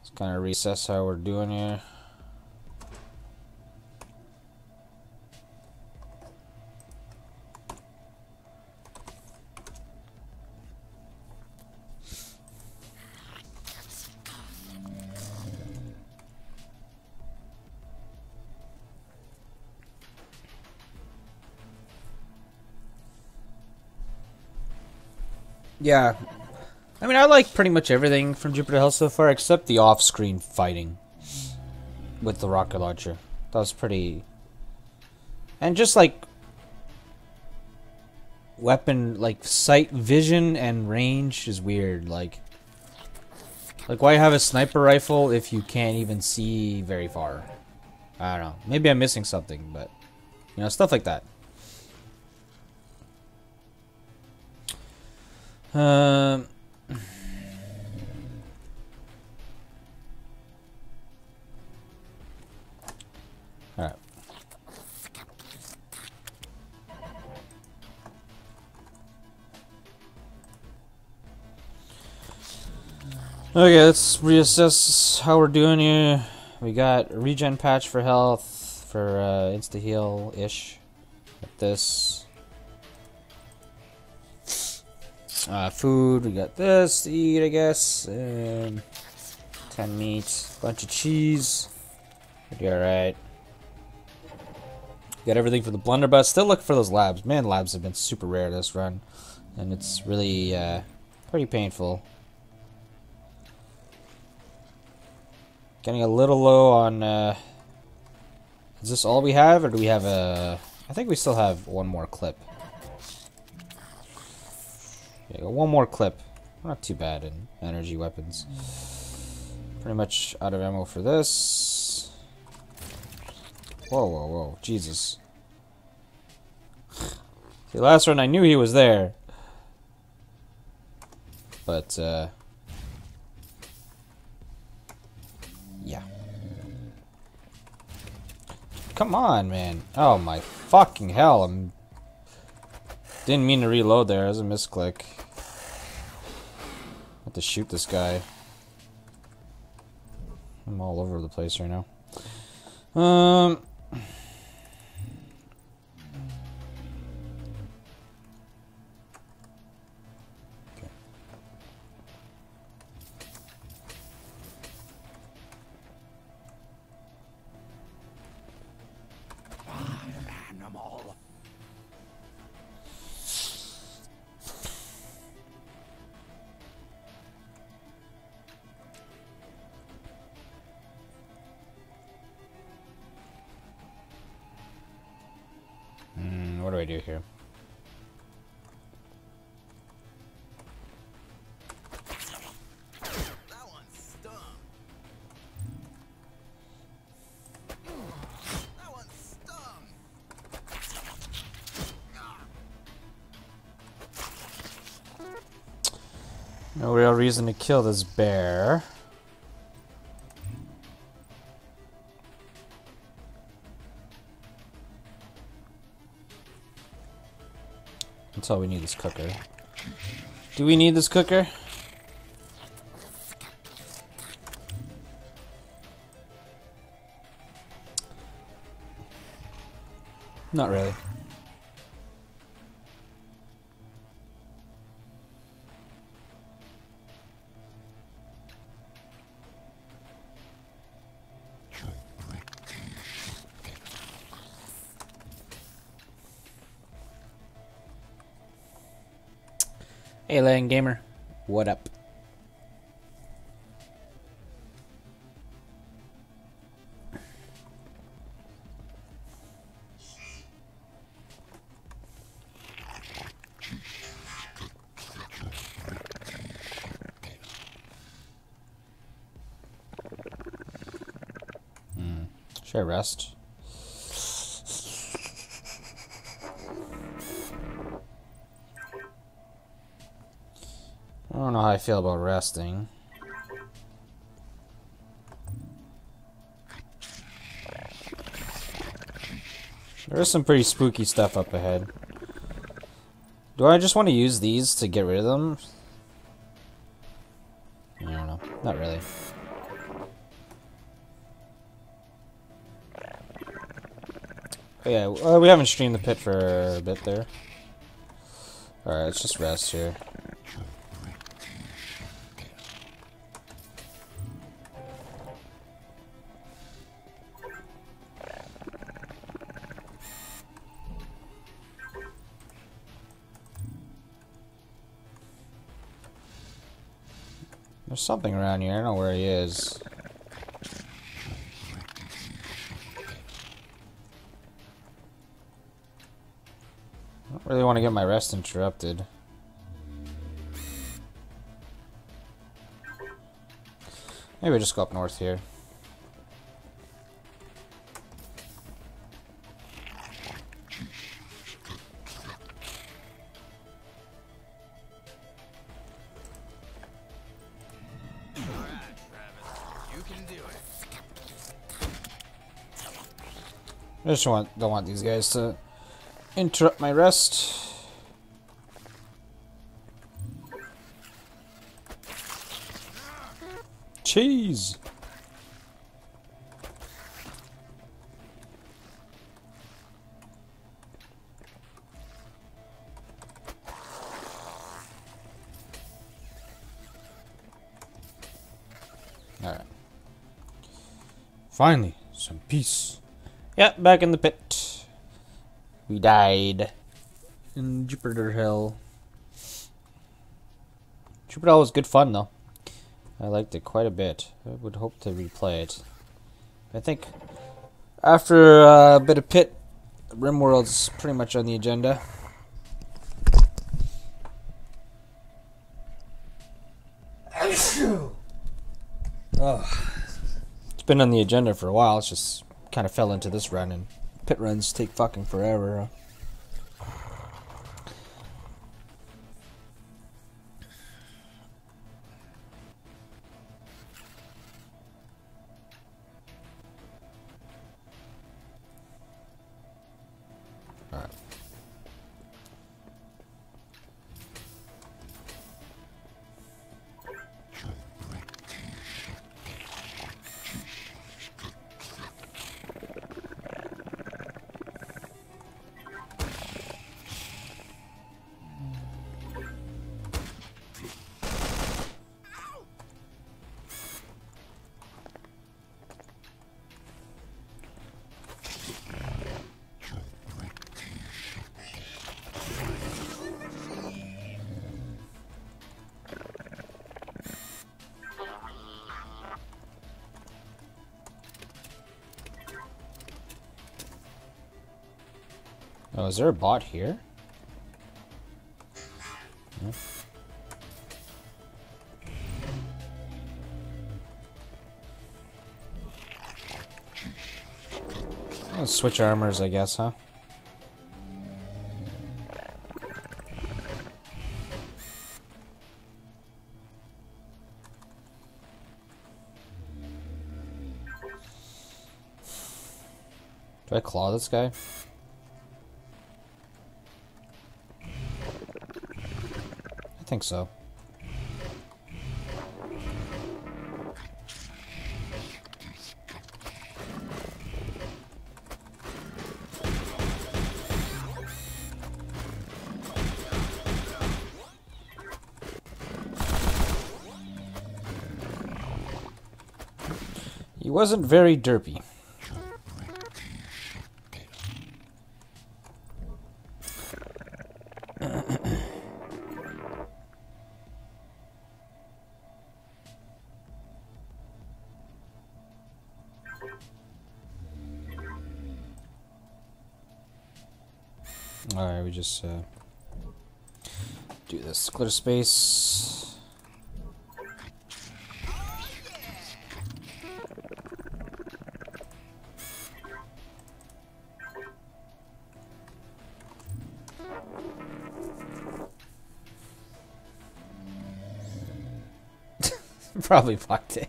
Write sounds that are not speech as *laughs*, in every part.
Let's kind of recess how we're doing here. Yeah. I mean, I like pretty much everything from Jupiter Hell so far, except the off-screen fighting with the rocket launcher. That was pretty... And just, like, weapon, like, sight, vision, and range is weird. Like, like why have a sniper rifle if you can't even see very far? I don't know. Maybe I'm missing something, but, you know, stuff like that. Um. Alright. Okay, let's reassess how we're doing here. We got regen patch for health, for uh, insta heal ish. This. Uh, food, we got this to eat, I guess. Um, 10 meat, bunch of cheese. Be alright. Got everything for the blunderbuss. Still looking for those labs. Man, labs have been super rare this run. And it's really uh, pretty painful. Getting a little low on... Uh, is this all we have, or do we have a... I think we still have one more clip. Okay, one more clip. Not too bad in energy weapons. Pretty much out of ammo for this. Whoa, whoa, whoa. Jesus. See, last run I knew he was there. But, uh... Yeah. Come on, man. Oh my fucking hell. I'm... Didn't mean to reload there. It was a misclick have to shoot this guy. I'm all over the place right now. Um. Reason to kill this bear. That's all we need this cooker. Do we need this cooker? Not really. Gamer. What up? Hmm. Should I rest? I don't know how I feel about resting. There is some pretty spooky stuff up ahead. Do I just want to use these to get rid of them? I don't know. Not really. But yeah, uh, we haven't streamed the pit for a bit there. Alright, let's just rest here. There's something around here. I don't know where he is. I don't really want to get my rest interrupted. Maybe just go up north here. I just want don't want these guys to interrupt my rest. Cheese. Alright. Finally, some peace. Yeah, back in the pit. We died. In Jupiter Hell. Jupiter Hell was good fun, though. I liked it quite a bit. I would hope to replay it. I think after uh, a bit of pit, RimWorld's pretty much on the agenda. *coughs* oh. It's been on the agenda for a while. It's just kind of fell into this run, and pit runs take fucking forever. Is there a bot here? No. Switch armors, I guess, huh? Do I claw this guy? Think so. He wasn't very derpy. Alright, we just uh, do this. Clear space. *laughs* Probably fucked it.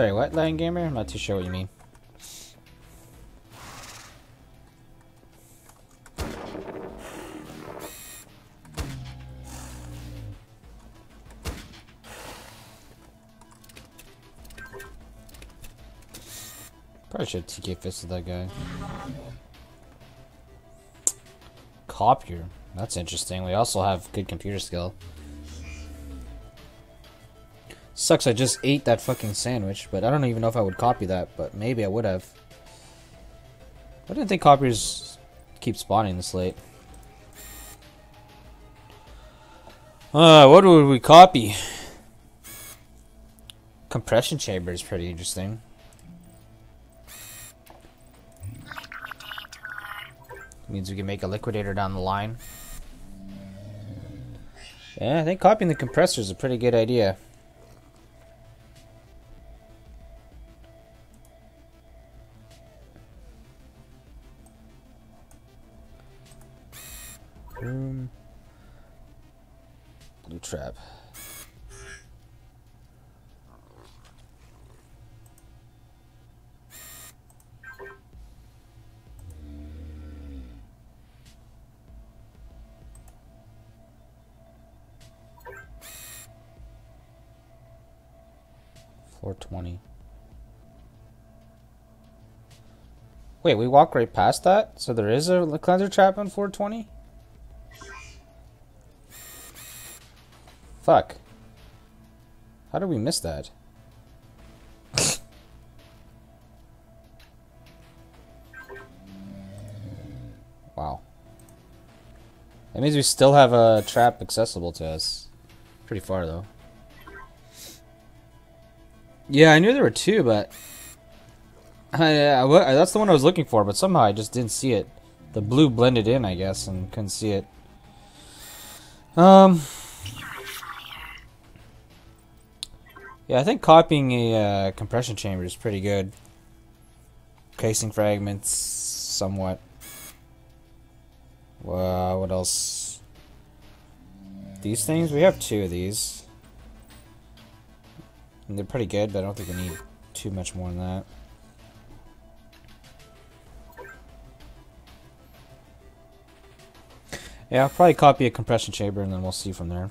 Sorry, what, Lion Gamer? I'm not too sure what you mean. Probably should TK fisted that guy. Copier. That's interesting. We also have good computer skill. Sucks I just ate that fucking sandwich, but I don't even know if I would copy that, but maybe I would have. I didn't think copiers keep spawning this late. Uh, what would we copy? Compression chamber is pretty interesting. Means we can make a liquidator down the line. Yeah, I think copying the compressor is a pretty good idea. Wait, we walk right past that? So there is a cleanser trap on 420? Fuck. How did we miss that? *laughs* wow. That means we still have a trap accessible to us. Pretty far, though. Yeah, I knew there were two, but... *laughs* I, that's the one I was looking for, but somehow I just didn't see it. The blue blended in, I guess, and couldn't see it. Um... Yeah, I think copying a uh, compression chamber is pretty good. Casing fragments, somewhat. Well, what else? These things? We have two of these. And they're pretty good, but I don't think we need too much more than that. Yeah, I'll probably copy a compression chamber and then we'll see from there.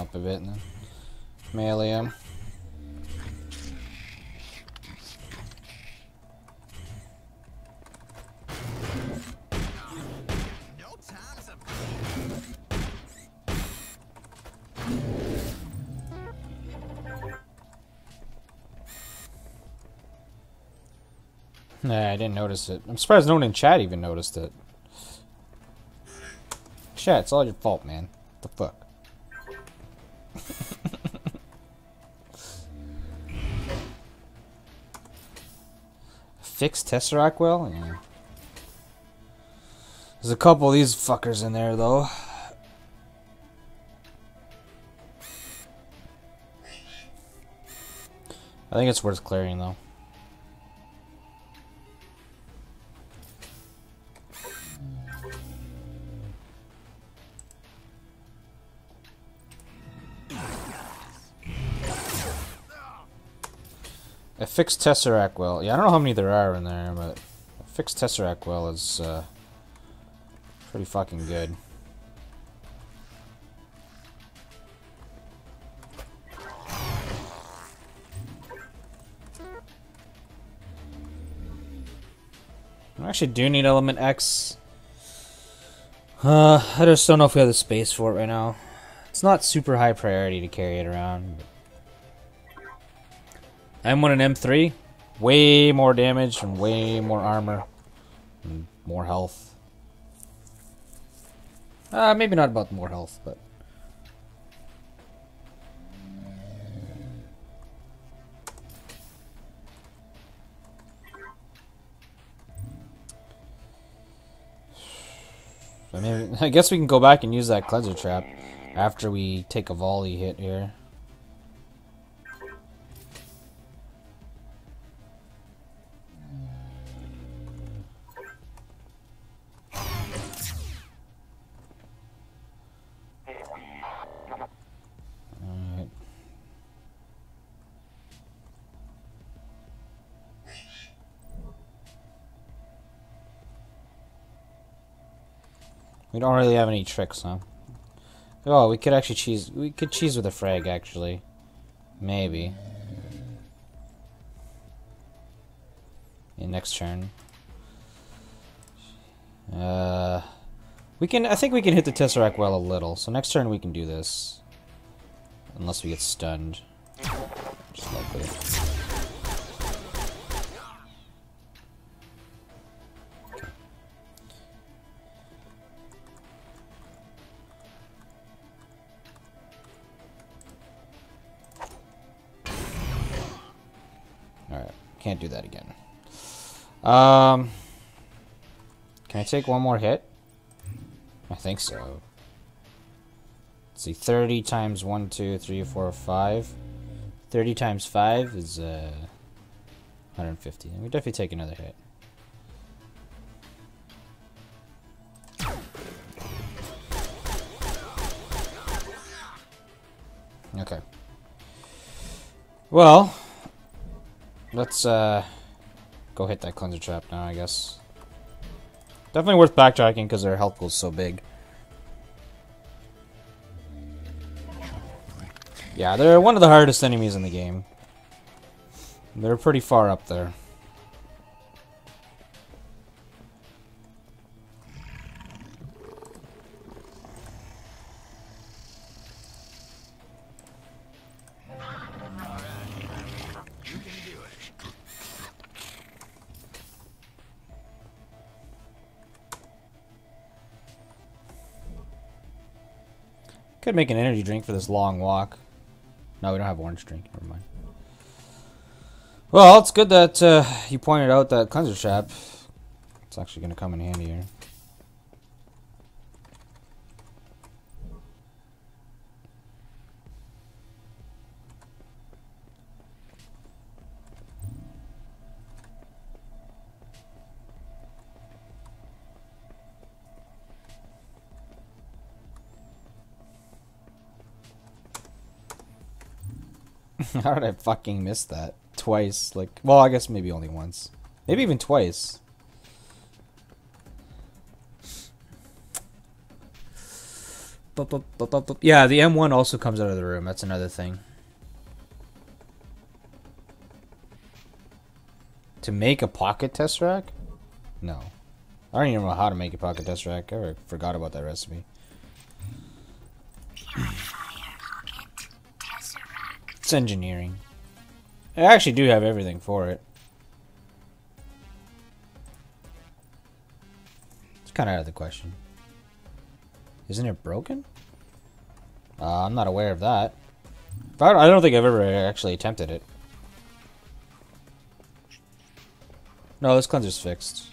Up a bit and melee. Nah, I didn't notice it. I'm surprised no one in chat even noticed it. Chat, it's all your fault, man. What the fuck? Fixed Tesseract well? Yeah. There's a couple of these fuckers in there, though. I think it's worth clearing, though. Fixed Tesseract well. Yeah, I don't know how many there are in there, but fixed Tesseract well is uh, pretty fucking good. I actually do need element X. Uh, I just don't know if we have the space for it right now. It's not super high priority to carry it around. But... M1 and M3, way more damage and way more armor and more health. Uh, maybe not about more health, but... I mean, *laughs* I guess we can go back and use that cleanser trap after we take a volley hit here. Don't really have any tricks, huh? Oh, we could actually cheese. We could cheese with a frag, actually. Maybe. In next turn. Uh, we can. I think we can hit the Tesseract well a little. So next turn we can do this. Unless we get stunned. Just. Can't do that again. Um, can I take one more hit? I think so. Let's see, 30 times 1, 2, 3, 4, 5. 30 times 5 is uh, 150. We definitely take another hit. Okay. Well, Let's uh, go hit that cleanser trap now, I guess. Definitely worth backtracking because their health pool is so big. Yeah, they're one of the hardest enemies in the game. They're pretty far up there. Could make an energy drink for this long walk. No, we don't have orange drink. Never mind. Well, it's good that uh, you pointed out that cleanser trap. It's actually going to come in handy here. *laughs* How did I fucking miss that? Twice. Like, well, I guess maybe only once. Maybe even twice. Yeah, the M1 also comes out of the room. That's another thing. To make a pocket Tesseract? No. I don't even know how to make a pocket Tesseract. I forgot about that recipe. It's engineering. I actually do have everything for it. It's kind of out of the question. Isn't it broken? Uh, I'm not aware of that. I don't think I've ever actually attempted it. No, this cleanser's fixed.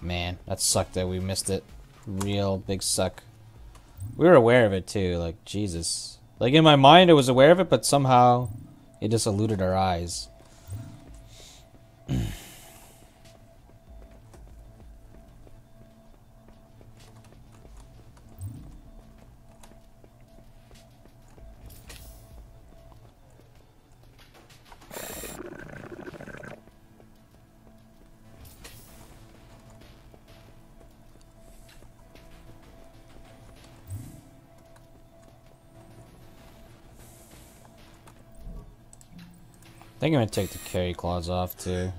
Man, that sucked that we missed it real big suck. We were aware of it too, like Jesus. Like in my mind I was aware of it, but somehow it just eluded our eyes. *clears throat* think I'm gonna take the carry claws off too.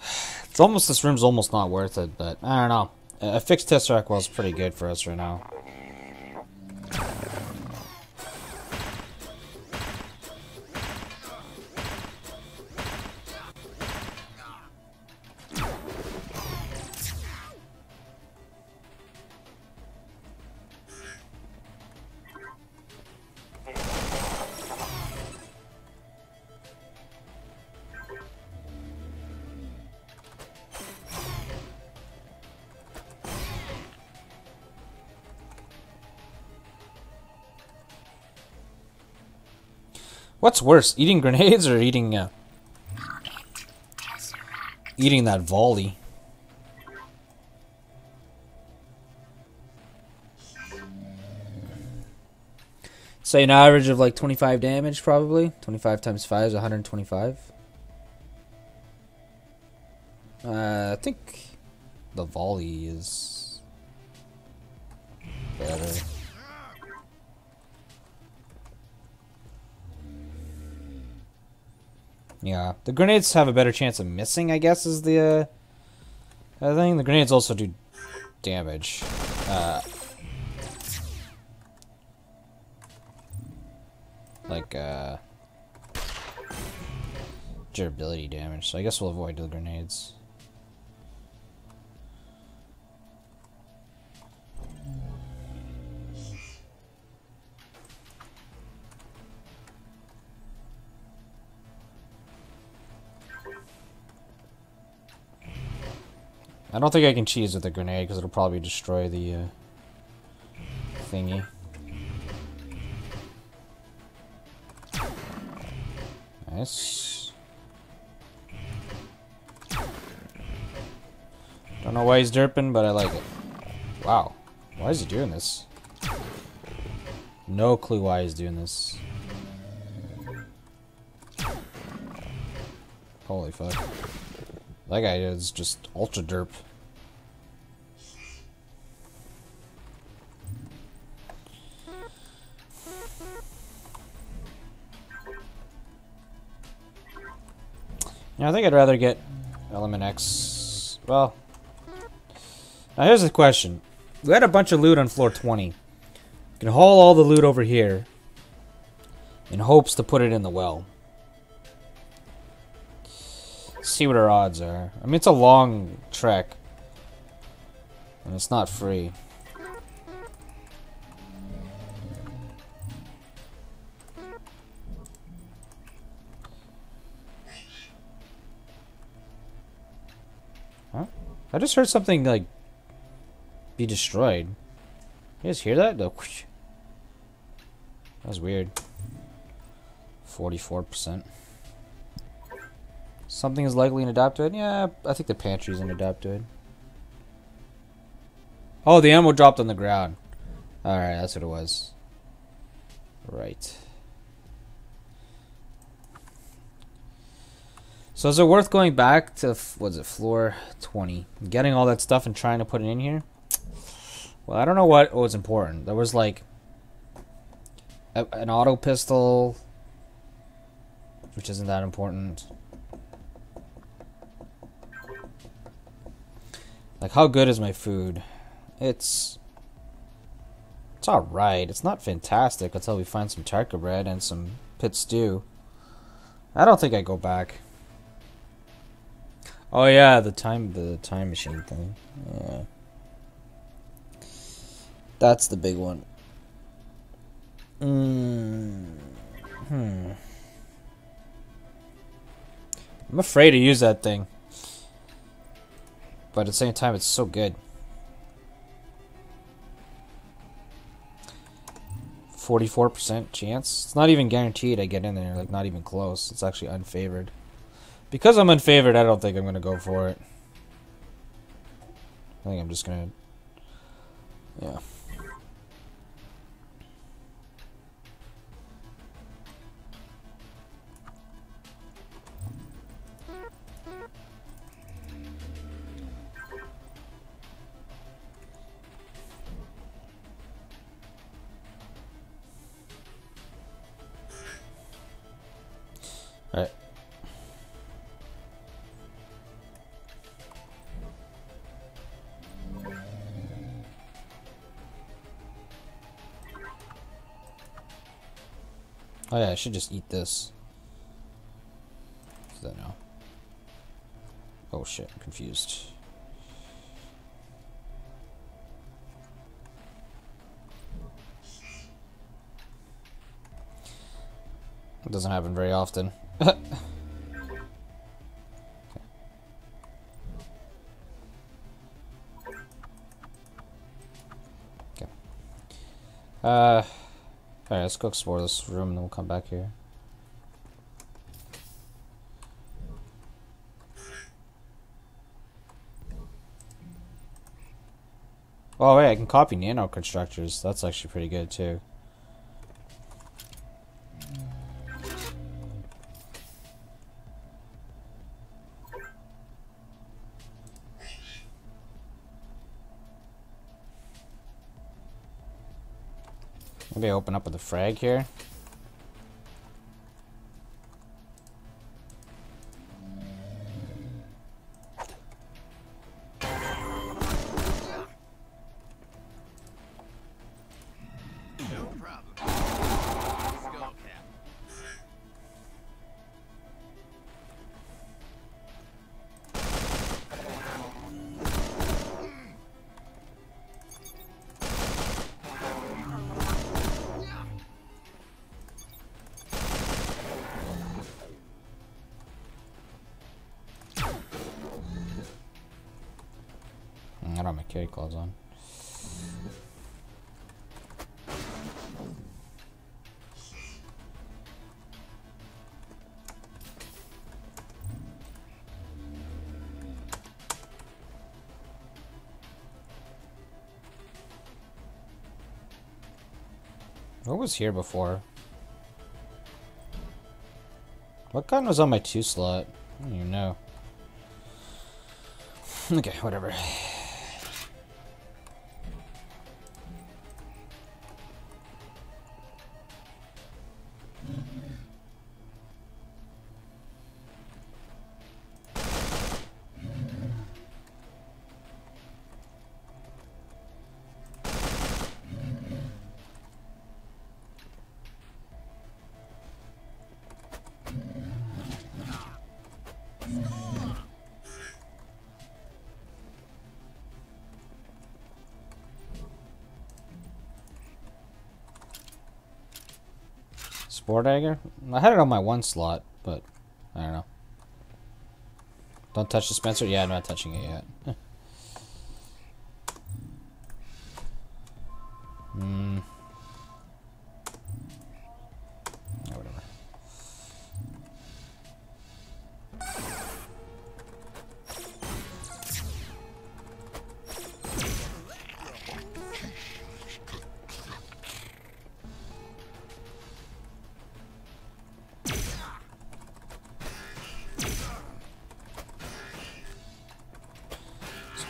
*sighs* It's almost, this room's almost not worth it, but I don't know. A fixed Tesseract well is pretty good for us right now. What's worse, eating grenades or eating uh, eating that volley? Say an average of like 25 damage, probably. 25 times 5 is 125. Uh, I think the volley is Yeah, the grenades have a better chance of missing, I guess, is the uh, thing. The grenades also do damage. Uh, like, uh, durability damage, so I guess we'll avoid the grenades. I don't think I can cheese with a grenade because it'll probably destroy the uh, thingy. Nice. Don't know why he's derping, but I like it. Wow. Why is he doing this? No clue why he's doing this. Holy fuck. That guy is just ultra derp. Yeah, I think I'd rather get Element X. Well, now here's the question. We had a bunch of loot on floor 20. We can haul all the loot over here in hopes to put it in the well. See what our odds are. I mean, it's a long trek. And it's not free. Huh? I just heard something, like, be destroyed. You guys hear that? That was weird. 44%. Something is likely an adaptoid? Yeah, I think the pantry's an adaptoid. Oh, the ammo dropped on the ground. Alright, that's what it was. Right. So is it worth going back to, what's it, floor 20? Getting all that stuff and trying to put it in here? Well, I don't know what was important. There was like a, an auto pistol, which isn't that important. Like, how good is my food? It's... It's alright. It's not fantastic until we find some tarka bread and some pit stew. I don't think I go back. Oh yeah, the time the time machine thing. Yeah. That's the big one. Mm. Hmm. I'm afraid to use that thing. But at the same time, it's so good. 44% chance. It's not even guaranteed I get in there. Like, not even close. It's actually unfavored. Because I'm unfavored, I don't think I'm going to go for it. I think I'm just going to... Yeah. Oh yeah, I should just eat this. What's that now? Oh shit, I'm confused. It doesn't happen very often. *laughs* okay. Uh, Alright, let's go explore this room and then we'll come back here. Oh wait, I can copy nano constructors. That's actually pretty good too. Maybe I open up with a frag here. Was here before? What gun was on my two slot? I don't even know. *sighs* okay, whatever. Spore dagger? I had it on my one slot, but I don't know. Don't touch the dispenser? Yeah, I'm not touching it yet. *laughs*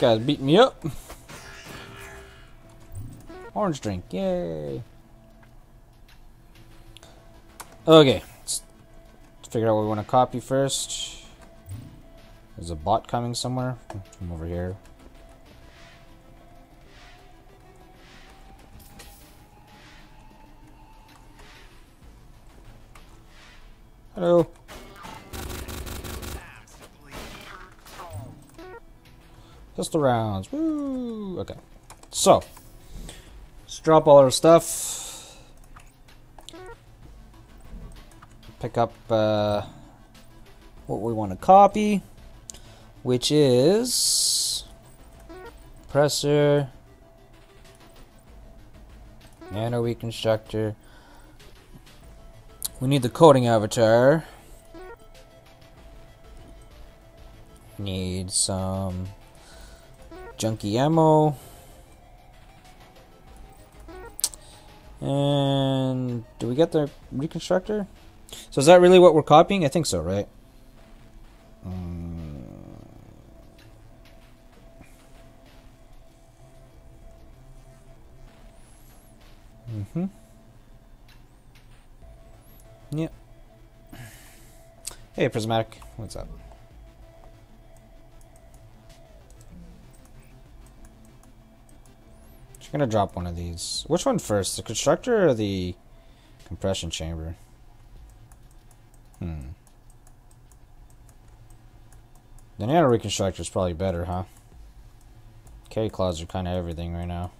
guy's beating me up. Orange drink, yay. Okay, let's figure out what we want to copy first. There's a bot coming somewhere from over here. Pistol rounds. Woo! Okay. So, let's drop all our stuff. Pick up uh, what we want to copy, which is presser, nano reconstructor. We need the coding avatar. Need some junky ammo. And do we get the reconstructor? So is that really what we're copying? I think so, right? Um, mm-hmm. Yep. Hey, Prismatic. What's up? I'm gonna drop one of these. Which one first? The constructor or the compression chamber? Hmm. The nano reconstructor is probably better, huh? K-claws are kind of everything right now.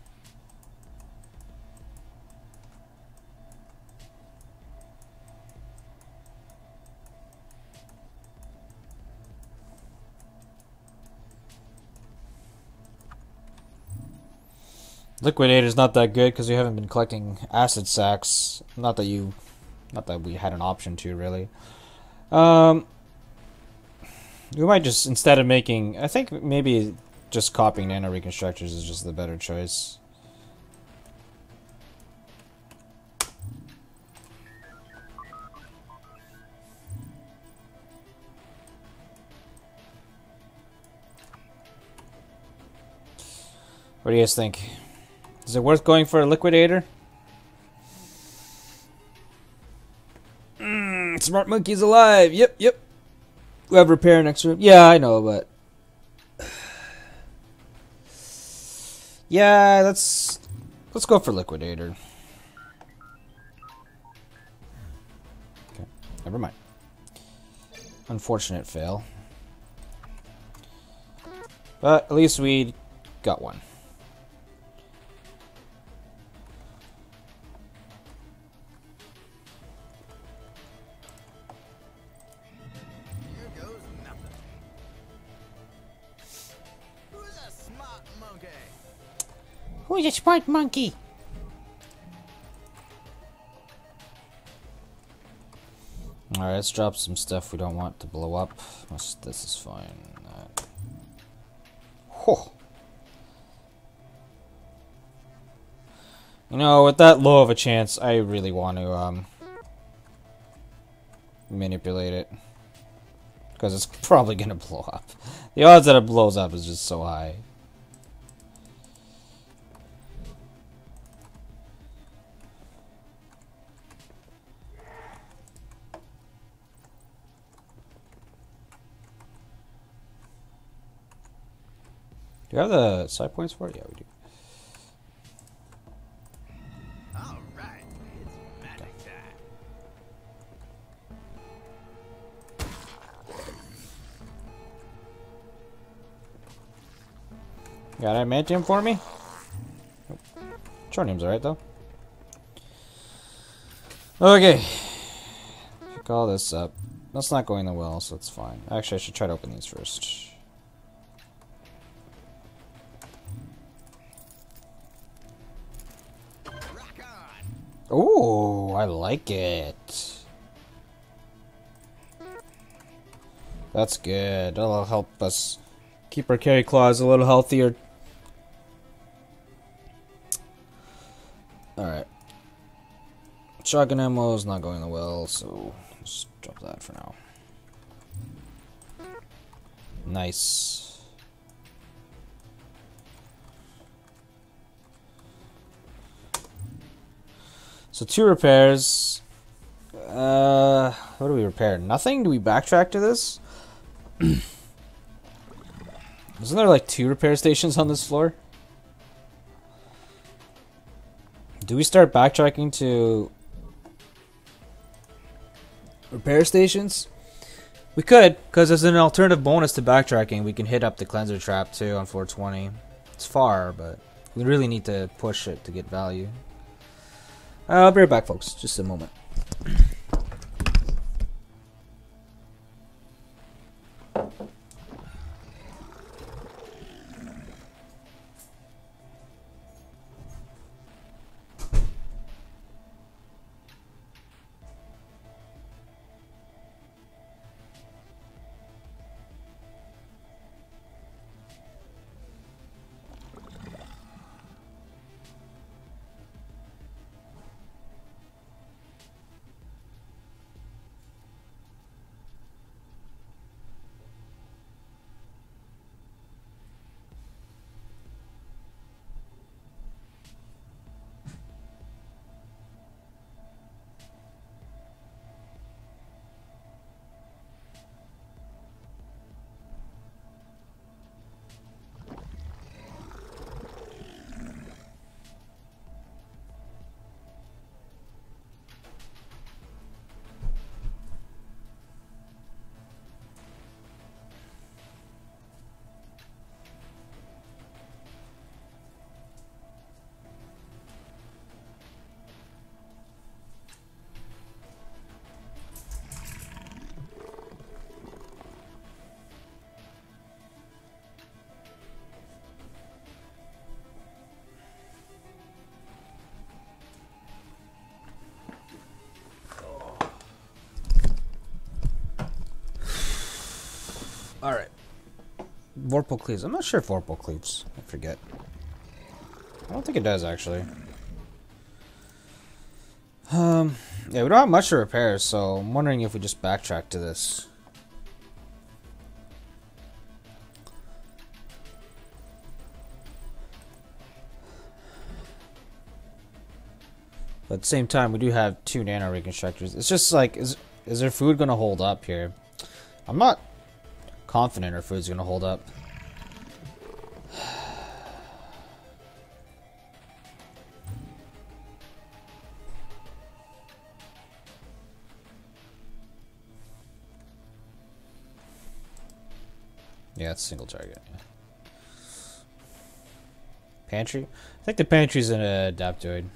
Liquidator's not that good because we haven't been collecting acid sacks. Not that you, not that we had an option to really. Um, we might just instead of making, I think maybe just copying nano reconstructors is just the better choice. What do you guys think? Is it worth going for a liquidator? Mm, smart monkey's alive. Yep, yep. We have repair next room. Yeah, I know, but *sighs* yeah, let's let's go for liquidator. Okay, never mind. Unfortunate fail, but at least we got one. A smart monkey? Alright, let's drop some stuff we don't want to blow up. This, this is fine. Uh. You know, with that low of a chance, I really want to um, manipulate it. Because it's *laughs* probably going to blow up. The odds that it blows up is just so high. You have the psi points for it? Yeah, we do. Got adamantium for me? Nope. Tronium's alright though. Okay. Pick all this up. That's not going that well, so it's fine. Actually, I should try to open these first. Oh, I like it. That's good. That'll help us keep our carry claws a little healthier. Alright. Shotgun ammo is not going well, so just drop that for now. Nice. So two repairs. Uh, what do we repair? Nothing? Do we backtrack to this? *clears throat* Isn't there like two repair stations on this floor? Do we start backtracking to repair stations? We could, because as an alternative bonus to backtracking, we can hit up the cleanser trap too on 420. It's far, but we really need to push it to get value. Uh, I'll be right back, folks. Just a moment. Vorpal cleaves. I'm not sure if Vorpal cleaves. I forget. I don't think it does, actually. Um, yeah, we don't have much to repair, so I'm wondering if we just backtrack to this. But at the same time, we do have two nano reconstructors. It's just like, is is their food gonna hold up here? I'm not confident our food's gonna hold up. It's single target. Pantry? I think the pantry's an adaptoid.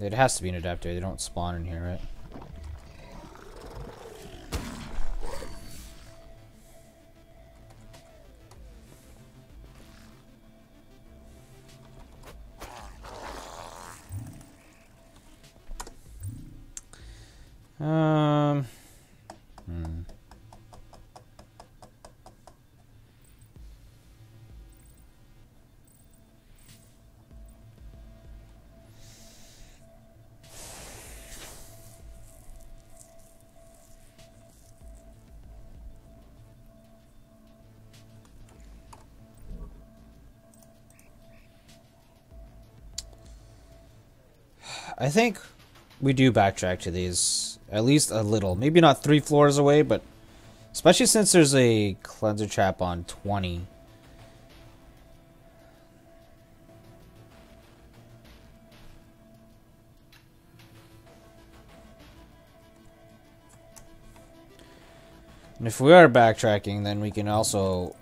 It has to be an adaptoid. They don't spawn in here, right? Think we do backtrack to these at least a little. Maybe not three floors away, but especially since there's a cleanser trap on 20. And if we are backtracking, then we can also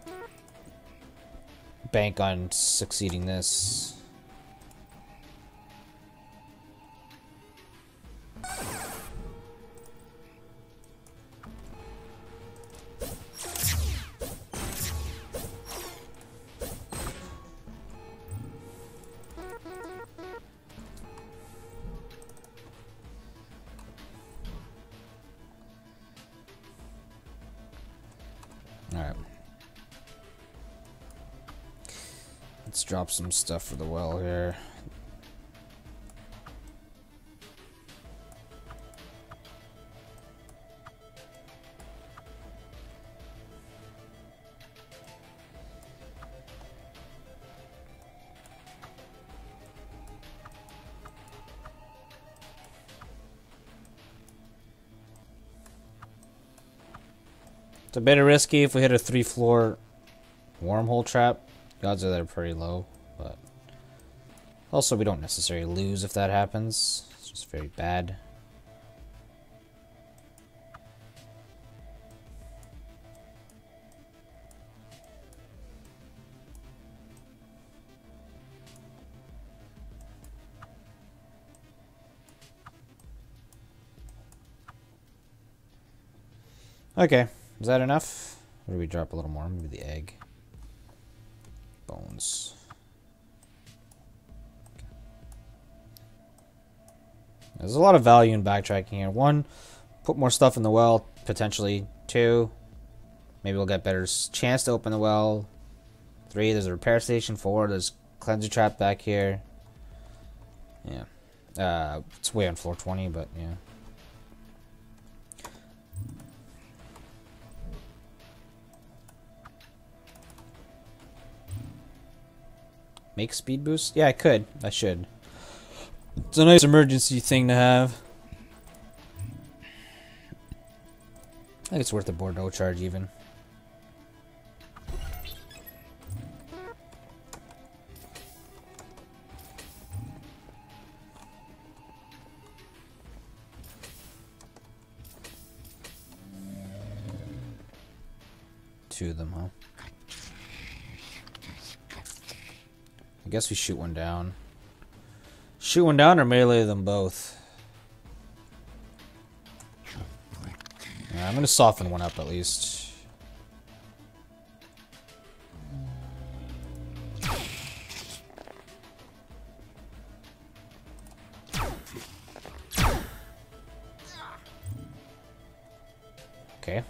bank on succeeding this. Some stuff for the well here. It's a bit risky if we hit a three floor wormhole trap. Odds are they're pretty low, also we don't necessarily lose if that happens. It's just very bad. Okay, is that enough? Or do we drop a little more? Maybe the egg. There's a lot of value in backtracking here. One, put more stuff in the well, potentially. Two, maybe we'll get better chance to open the well. Three, there's a repair station. Four, there's cleanser trap back here. Yeah. Uh, it's way on floor 20, but yeah. Make speed boost? Yeah, I could. I should. It's a nice emergency thing to have. I think it's worth the Bordeaux charge even. Two of them, huh? I guess we shoot one down. Shoot one down or melee them both? Yeah, I'm gonna soften one up at least. Okay.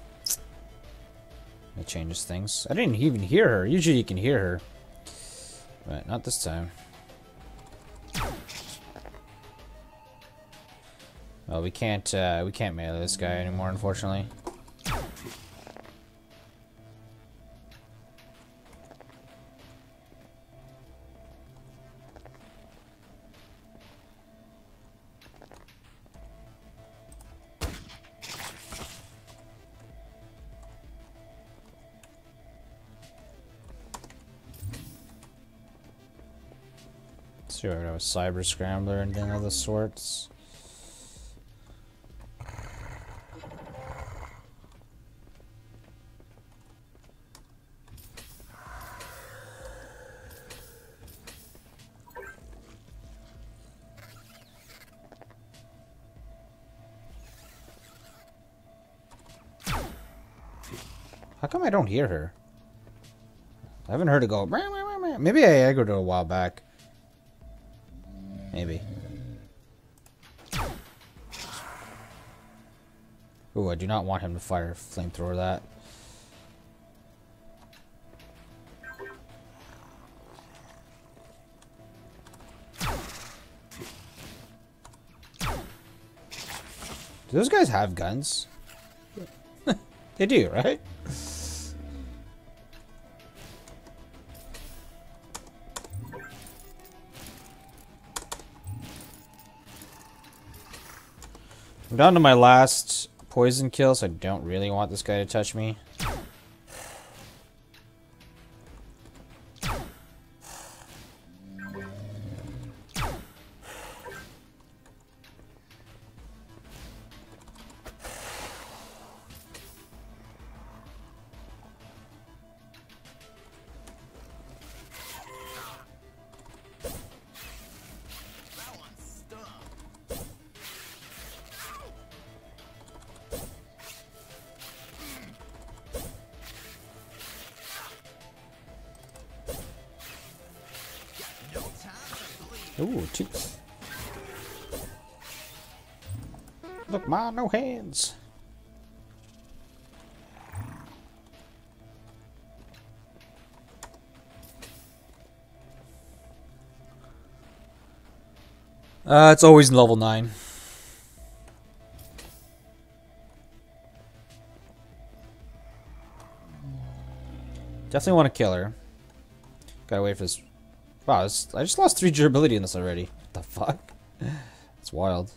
That changes things. I didn't even hear her. Usually you can hear her. But not this time. Well, we can't, uh, we can't melee this guy anymore, unfortunately. see I have a cyber scrambler and anything of the sorts. Don't hear her? I haven't heard it go. Maybe I aggroed it a while back. Maybe. Ooh, I do not want him to fire flamethrower that. Do those guys have guns? *laughs* they do, right? I'm down to my last poison kill, so I don't really want this guy to touch me. No hands. Uh, it's always level 9. Definitely want to kill her. Gotta wait for this Wow, this, I just lost 3 durability in this already. What the fuck? *laughs* It's wild.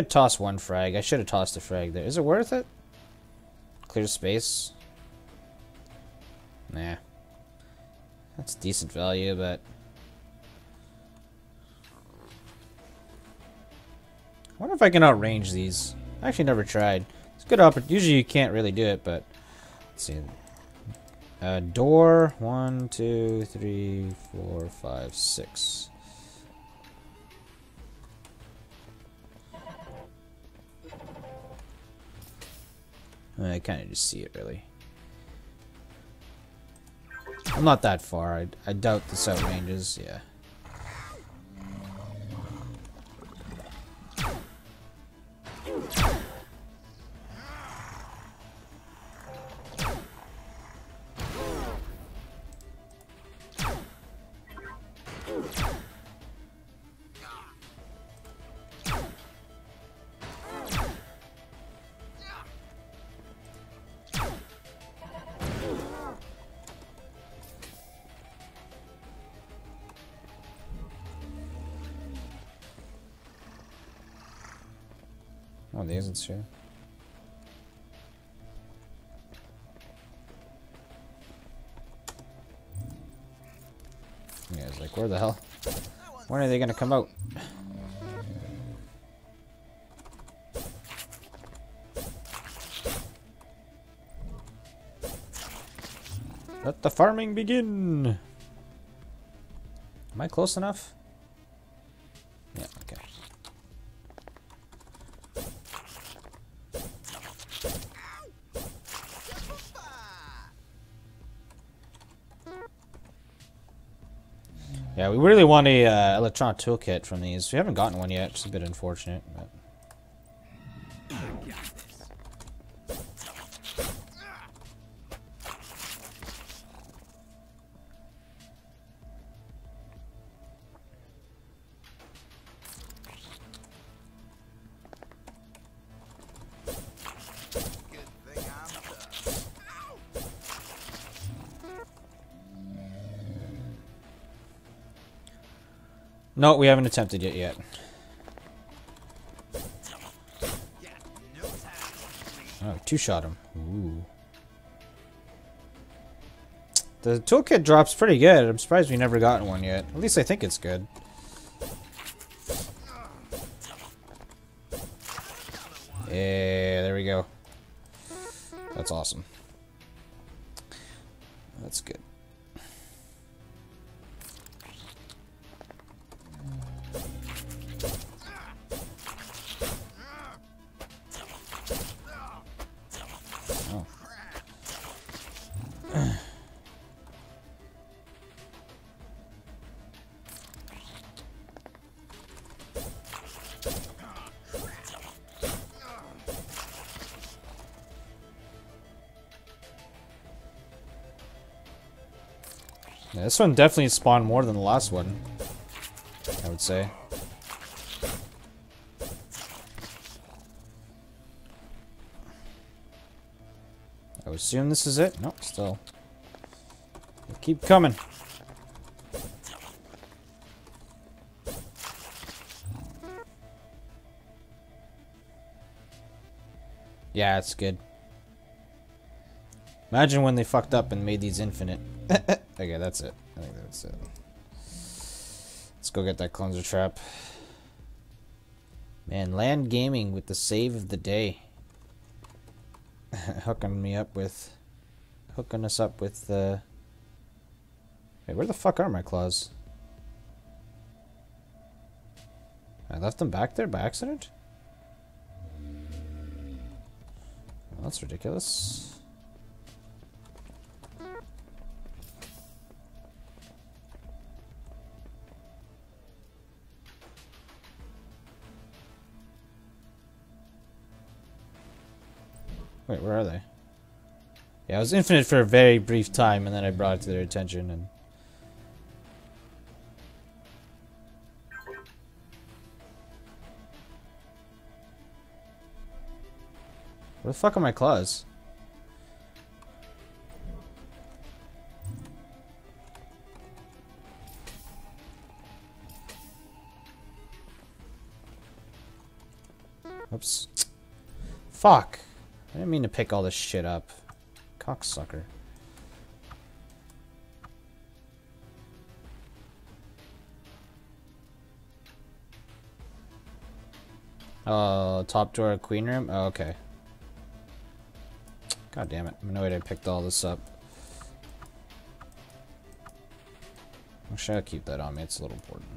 Could toss one frag. I should have tossed a frag there. Is it worth it? Clear space? Nah. That's decent value, but... I wonder if I can outrange these. I actually never tried. It's good opportunity. Usually you can't really do it, but... Let's see. Uh, door. One, two, three, four, five, six. I kind of just see it, really. I'm not that far. I, I doubt this outranges. Yeah. they gonna come out? Let the farming begin! Am I close enough? Want a uh, electronic toolkit from these. We haven't gotten one yet, is a bit unfortunate. No, we haven't attempted it yet. Oh, two shot him. Ooh. The toolkit drops pretty good. I'm surprised we never gotten one yet. At least I think it's good. One definitely spawned more than the last one. I would say. I assume this is it. Nope, still. They keep coming. Yeah, it's good. Imagine when they fucked up and made these infinite. *laughs* okay, that's it. That's it. Let's go get that cleanser trap. Man, land gaming with the save of the day. *laughs* hooking me up with. Hooking us up with. Uh... Wait, where the fuck are my claws? I left them back there by accident? Well, that's ridiculous. Was infinite for a very brief time, and then I brought it to their attention, and... Where the fuck are my claws? Oops. Fuck. I didn't mean to pick all this shit up. Cocksucker. Oh, top door queen room? Oh, okay. God damn it. I'm annoyed I picked all this up. Actually, I'll keep that on me. It's a little important.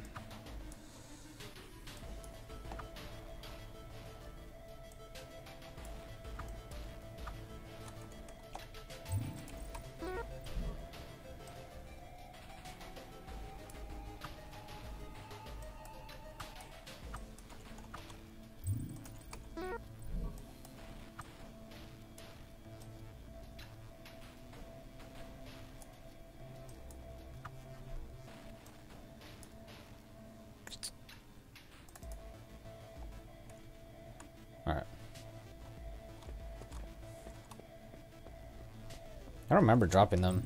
Remember dropping them.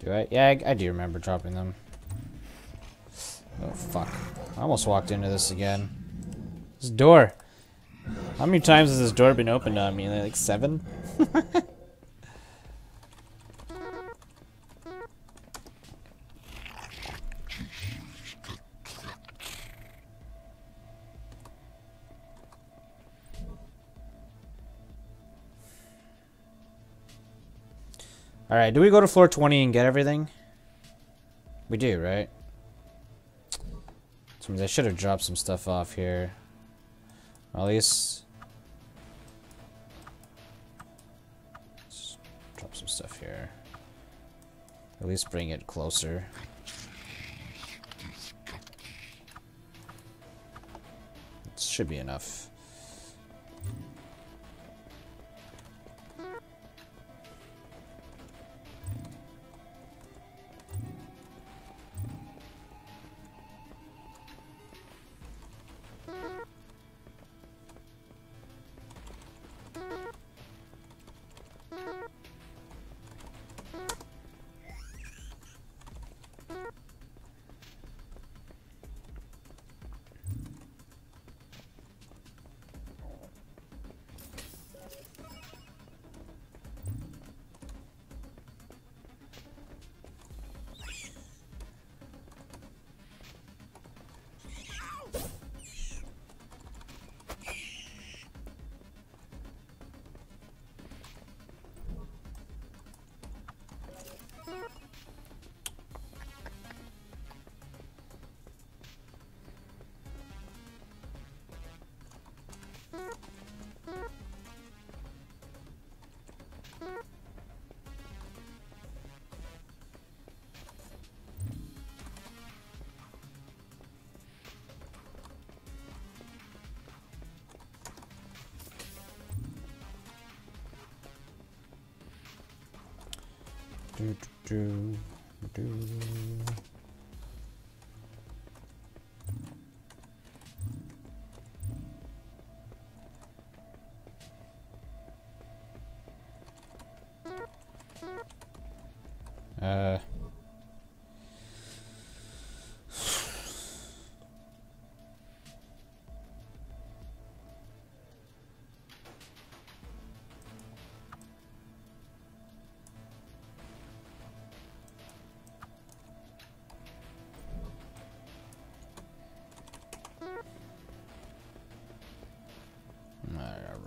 Do I? Yeah, I, I do remember dropping them. Oh, fuck. I almost walked into this again. This door. How many times has this door been opened on me? Like seven? *laughs* Alright, do we go to floor 20 and get everything? We do, right? So should have dropped some stuff off here. Or at least... Drop some stuff here. At least bring it closer. It should be enough. Do, do. Uh.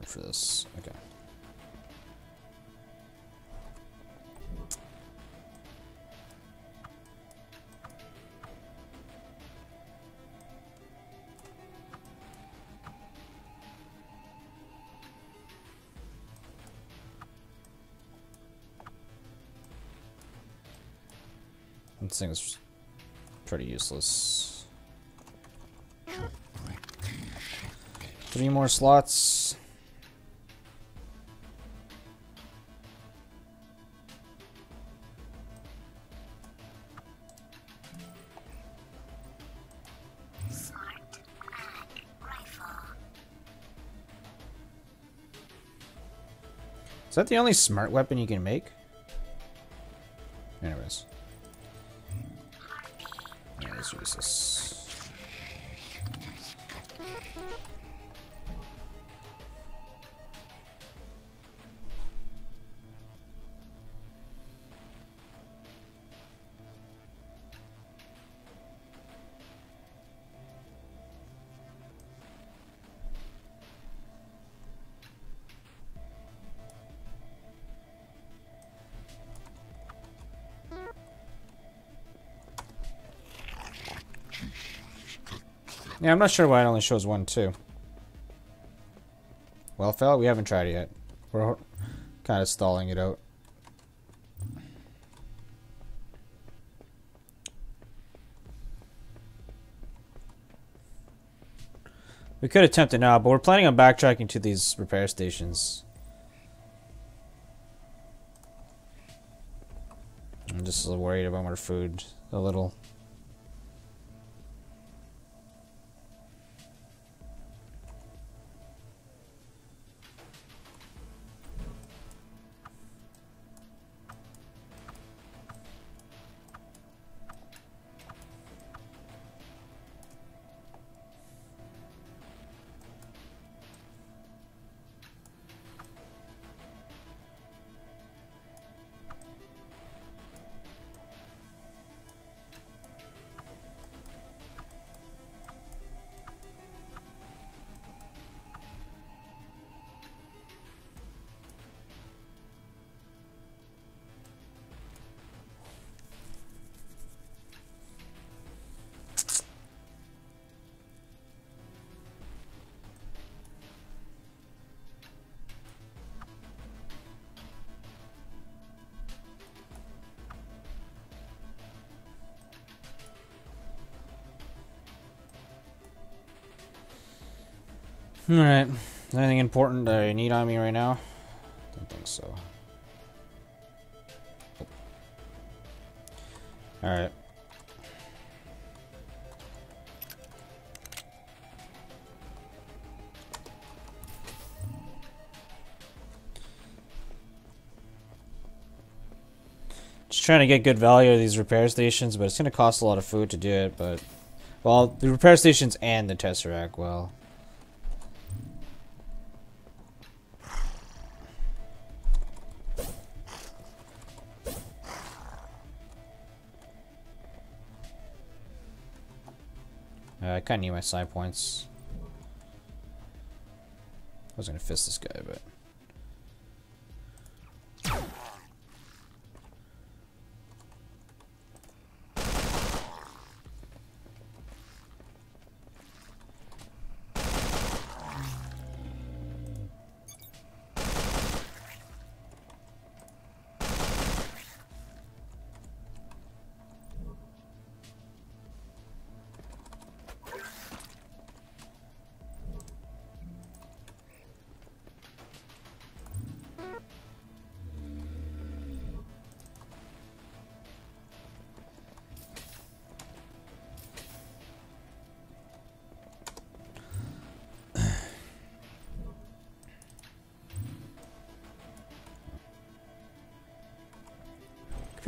For this. Okay. This thing is pretty useless. Three more slots. That the only smart weapon you can make? Yeah, I'm not sure why it only shows one, too. Well, fella, we haven't tried it yet. We're kind of stalling it out. We could attempt it now, but we're planning on backtracking to these repair stations. I'm just a little worried about our food a little. Alright. Anything important that I need on me right now? Don't think so. Alright. Just trying to get good value of these repair stations, but it's going to cost a lot of food to do it, but... Well, the repair stations and the Tesseract, well... I kind of need my psi points. I was gonna fist this guy, but...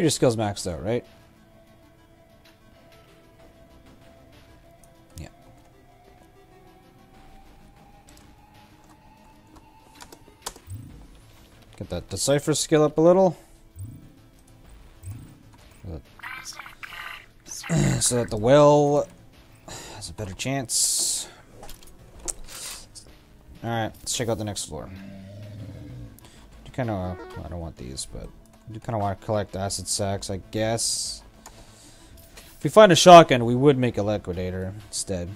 Computer skills maxed out, right? Yeah. Get that decipher skill up a little. *clears throat* So that the well has a better chance. Alright, let's check out the next floor. Kind of, I don't want these, but do kind of want to collect acid sacks, I guess. If we find a shotgun, we would make a liquidator instead.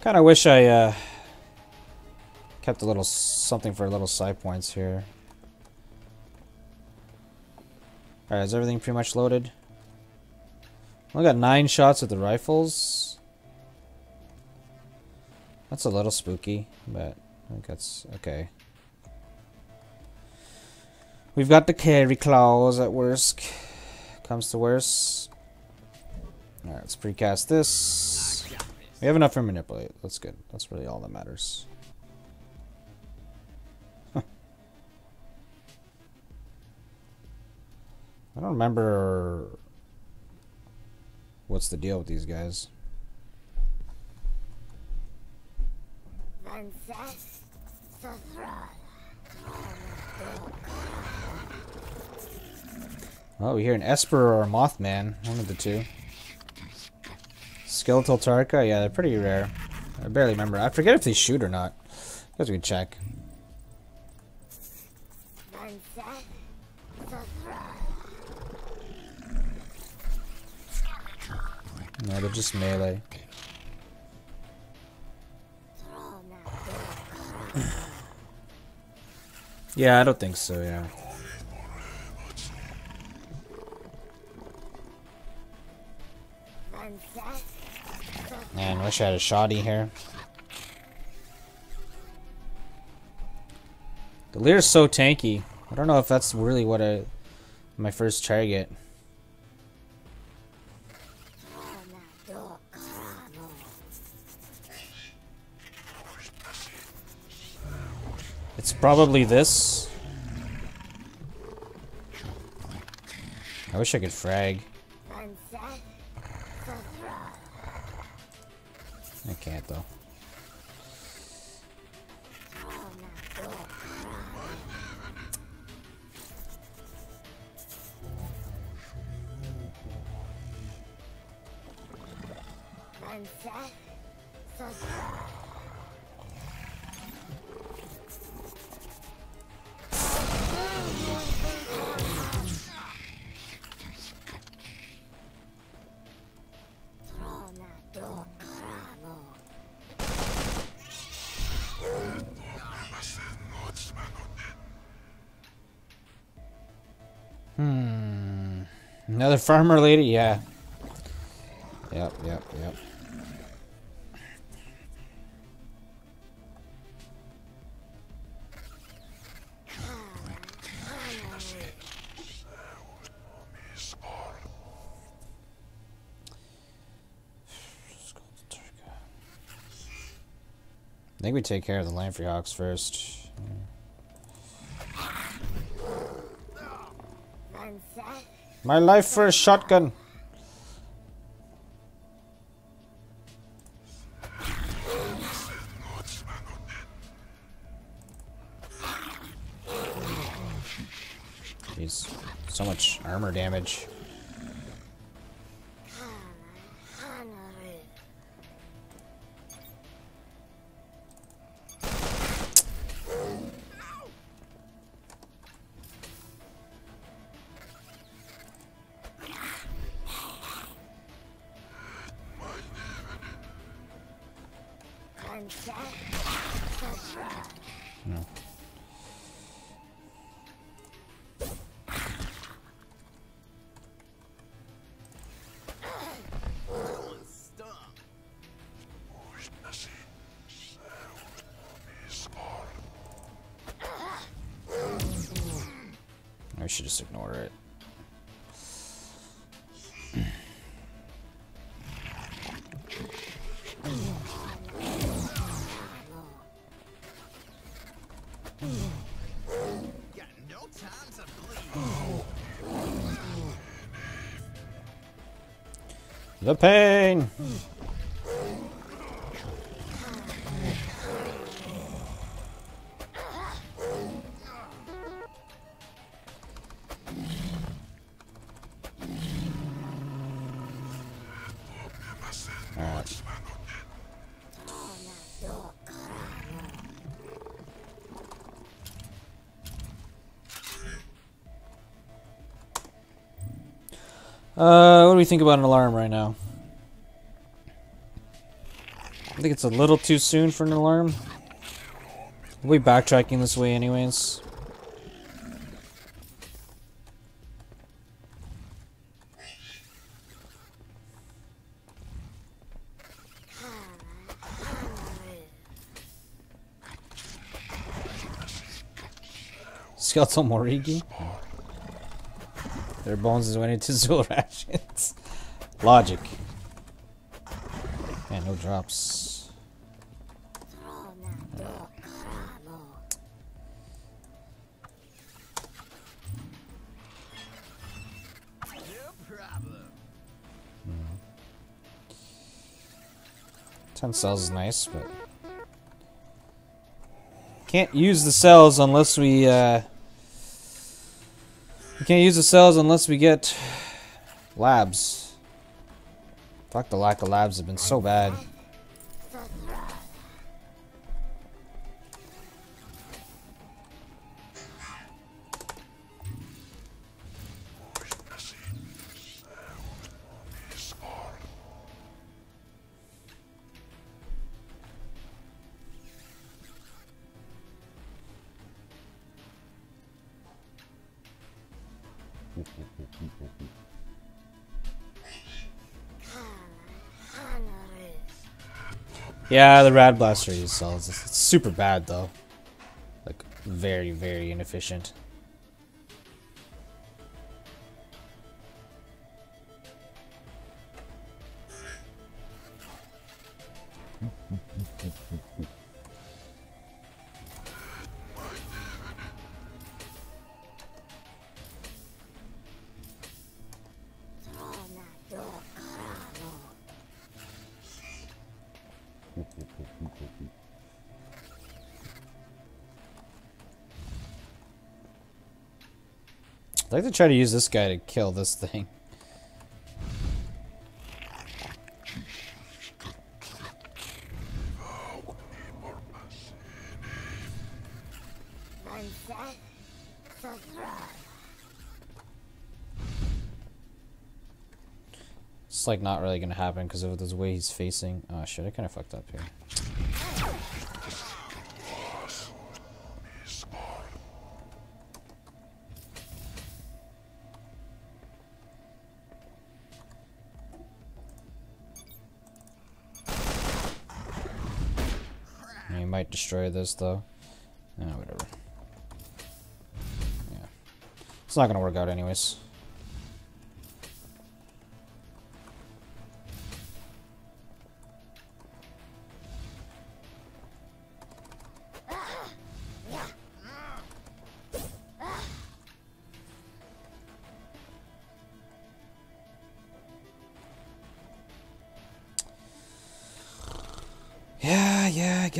Kind of wish I uh, kept a little something for a little psi points here. Alright, is everything pretty much loaded? Only got nine shots with the rifles. That's a little spooky, but I think that's okay. We've got the carry claws at worst. Comes to worst. Alright, let's precast this. We have enough for manipulate. That's good. That's really all that matters. I don't remember what's the deal with these guys. Oh, we hear an Esper or a Mothman. One of the two. Skeletal Tarka? Yeah, they're pretty rare. I barely remember. I forget if they shoot or not. I guess we can check. No, they're just melee. yeah, I don't think so, yeah. Man, wish I had a shoddy here. The Lear's so tanky. I don't know if that's really what I my first target. Probably this. I wish I could frag. I can't though. Farmer lady? Yeah. Yep, yep, yep. I think we take care of the Lamprey Hawks first. My life a shotgun. The pain! Uh, do we think about an alarm right now? I think it's a little too soon for an alarm. We'll be backtracking this way anyways. Skeletal Morrigi? Their bones is went into Zuul rations. *laughs* Logic. Man, no drops. No. Ten cells is nice, but can't use the cells unless we uh we can't use the cells unless we get labs. Fuck the lack of labs have been so bad. Yeah, the rad blaster uses cells. It's super bad though. Like very, very inefficient. To try to use this guy to kill this thing. It's like not really gonna happen because of the way he's facing. Oh shit, I kind of fucked up here. might destroy this though. Ah, whatever. Yeah. It's not gonna work out anyways.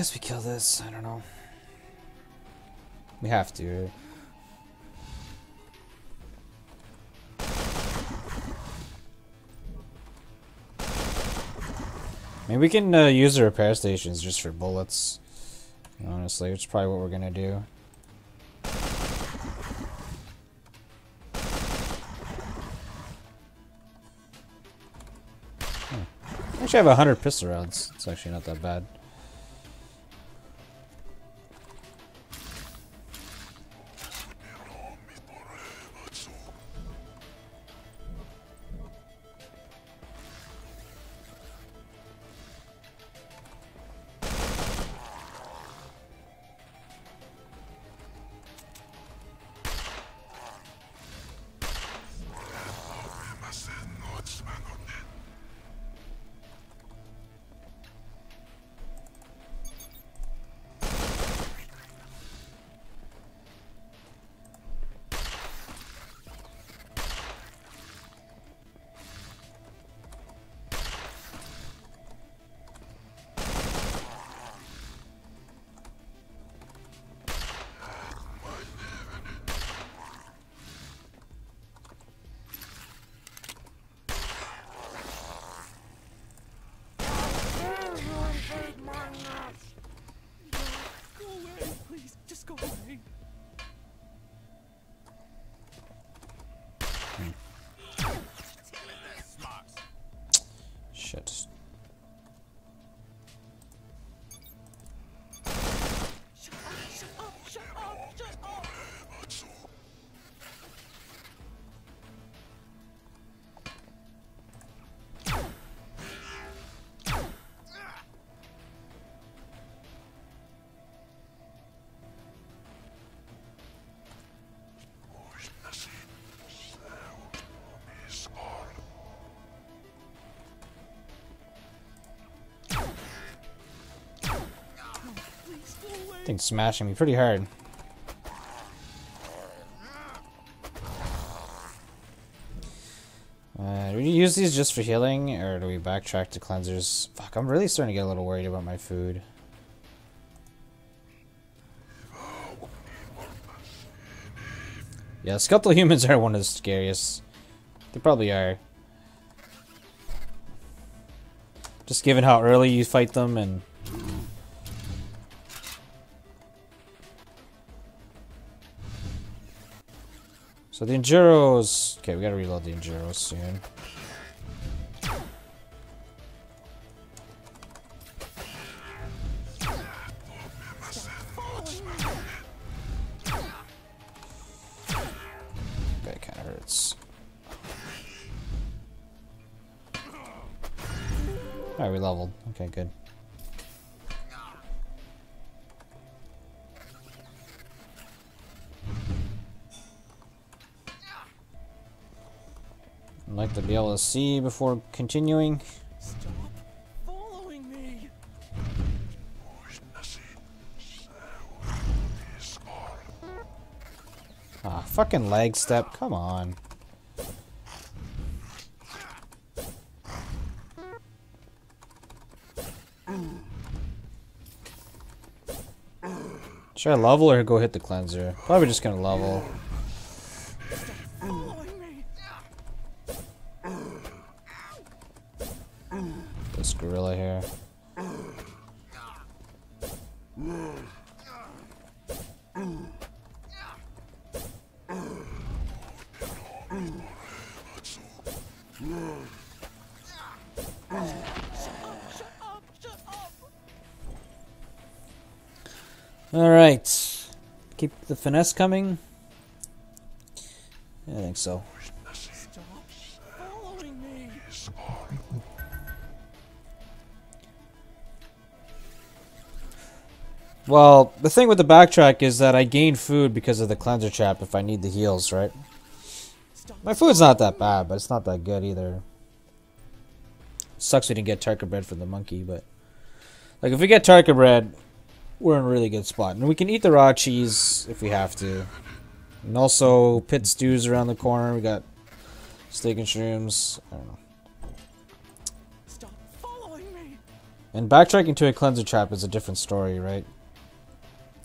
Guess we kill this. I don't know. We have to. Maybe we can uh, use the repair stations just for bullets. Honestly, it's probably what we're gonna do. Hmm. Actually, have a hundred pistol rounds. It's actually not that bad. Thing's smashing me pretty hard. Uh, do we use these just for healing, or do we backtrack to cleansers? Fuck, I'm really starting to get a little worried about my food. Yeah, skeletal humans *laughs* are one of the scariest. They probably are. Just given how early you fight them and So the Enduros... Okay, we gotta reload the Enduros soon. Okay, kinda hurts. Alright, we leveled. Okay, good. Able to see before continuing. Stop following me. Ah, fucking leg step. Come on. Should I level or go hit the cleanser? Probably just gonna level. Finesse coming? I think so. Well, the thing with the backtrack is that I gain food because of the cleanser trap if I need the heals, right? My food's not that bad, but it's not that good either. Sucks we didn't get Tarka bread from the monkey, but like if we get Tarka bread, we're in a really good spot. And we can eat the raw cheese if we have to. And also pit stews around the corner. We got steak and shrooms. I don't know. Stop following me. And backtracking to a cleanser trap is a different story, right?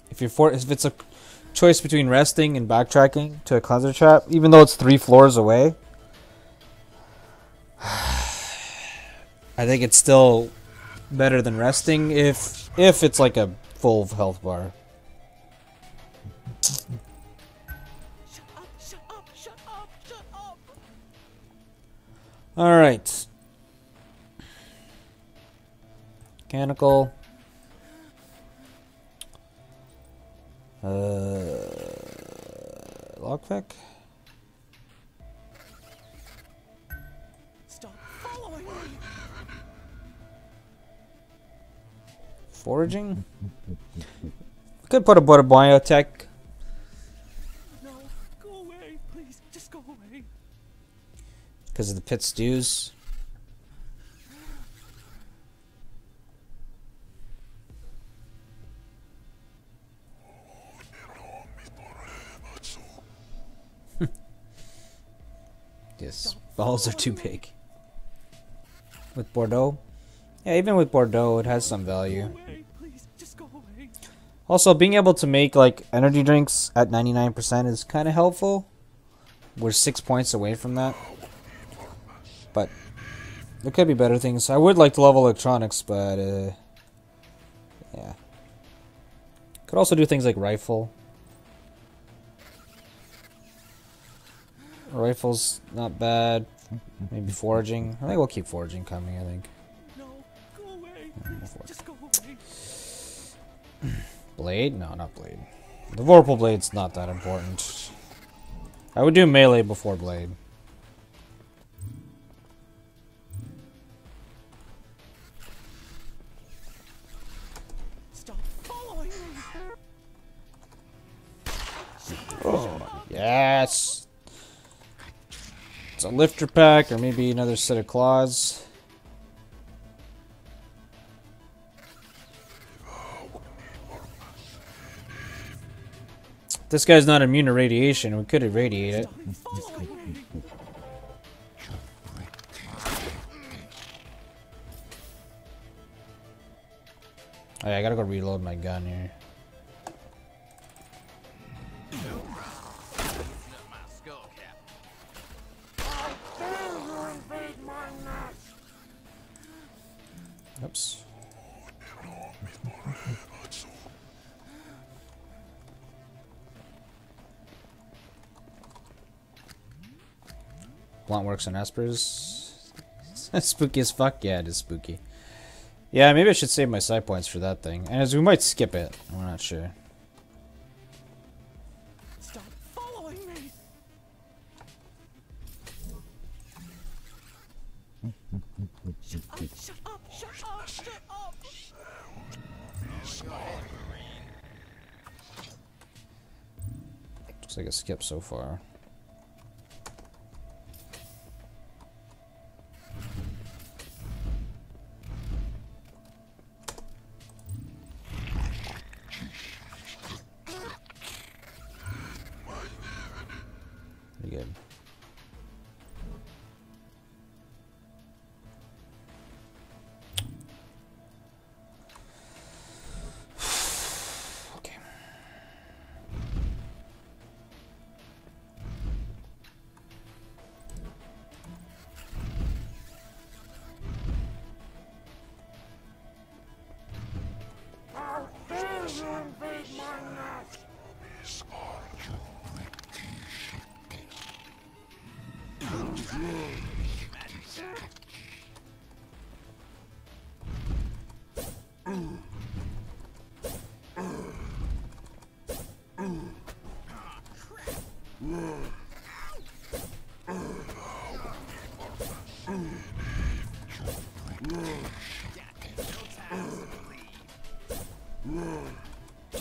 If you're for if it's a choice between resting and backtracking to a cleanser trap, even though it's three floors away, *sighs* I think it's still better than resting if if it's like a full health bar. All right. Mechanical. Uh, lockpick. Foraging. We Could put a bit of biotech No, go away, please. Just go away. because of the pit stews. *laughs* yes, balls are too big. With Bordeaux? Yeah, even with Bordeaux, it has some value. Also, being able to make like energy drinks at 99% is kind of helpful. We're six points away from that. But there could be better things. I would like to level electronics, but uh, yeah. Could also do things like rifle. Rifle's not bad. Maybe foraging. I think we'll keep foraging coming. I think. Blade? No, not blade. The Vorpal blade's not that important. I would do melee before blade. Stop following me. Oh, yes. It's a lifter pack, or maybe another set of claws. This guy's not immune to radiation. We could irradiate it. Oh, yeah, I gotta go reload my gun here. Oops. Blunt works on Espers. *laughs* spooky as fuck. Yeah, it is spooky. Yeah, maybe I should save my psi points for that thing. And as we might skip it. I'm not sure. Stop following me. Shut up, shut up, shut up, shut up. Looks like a skip so far.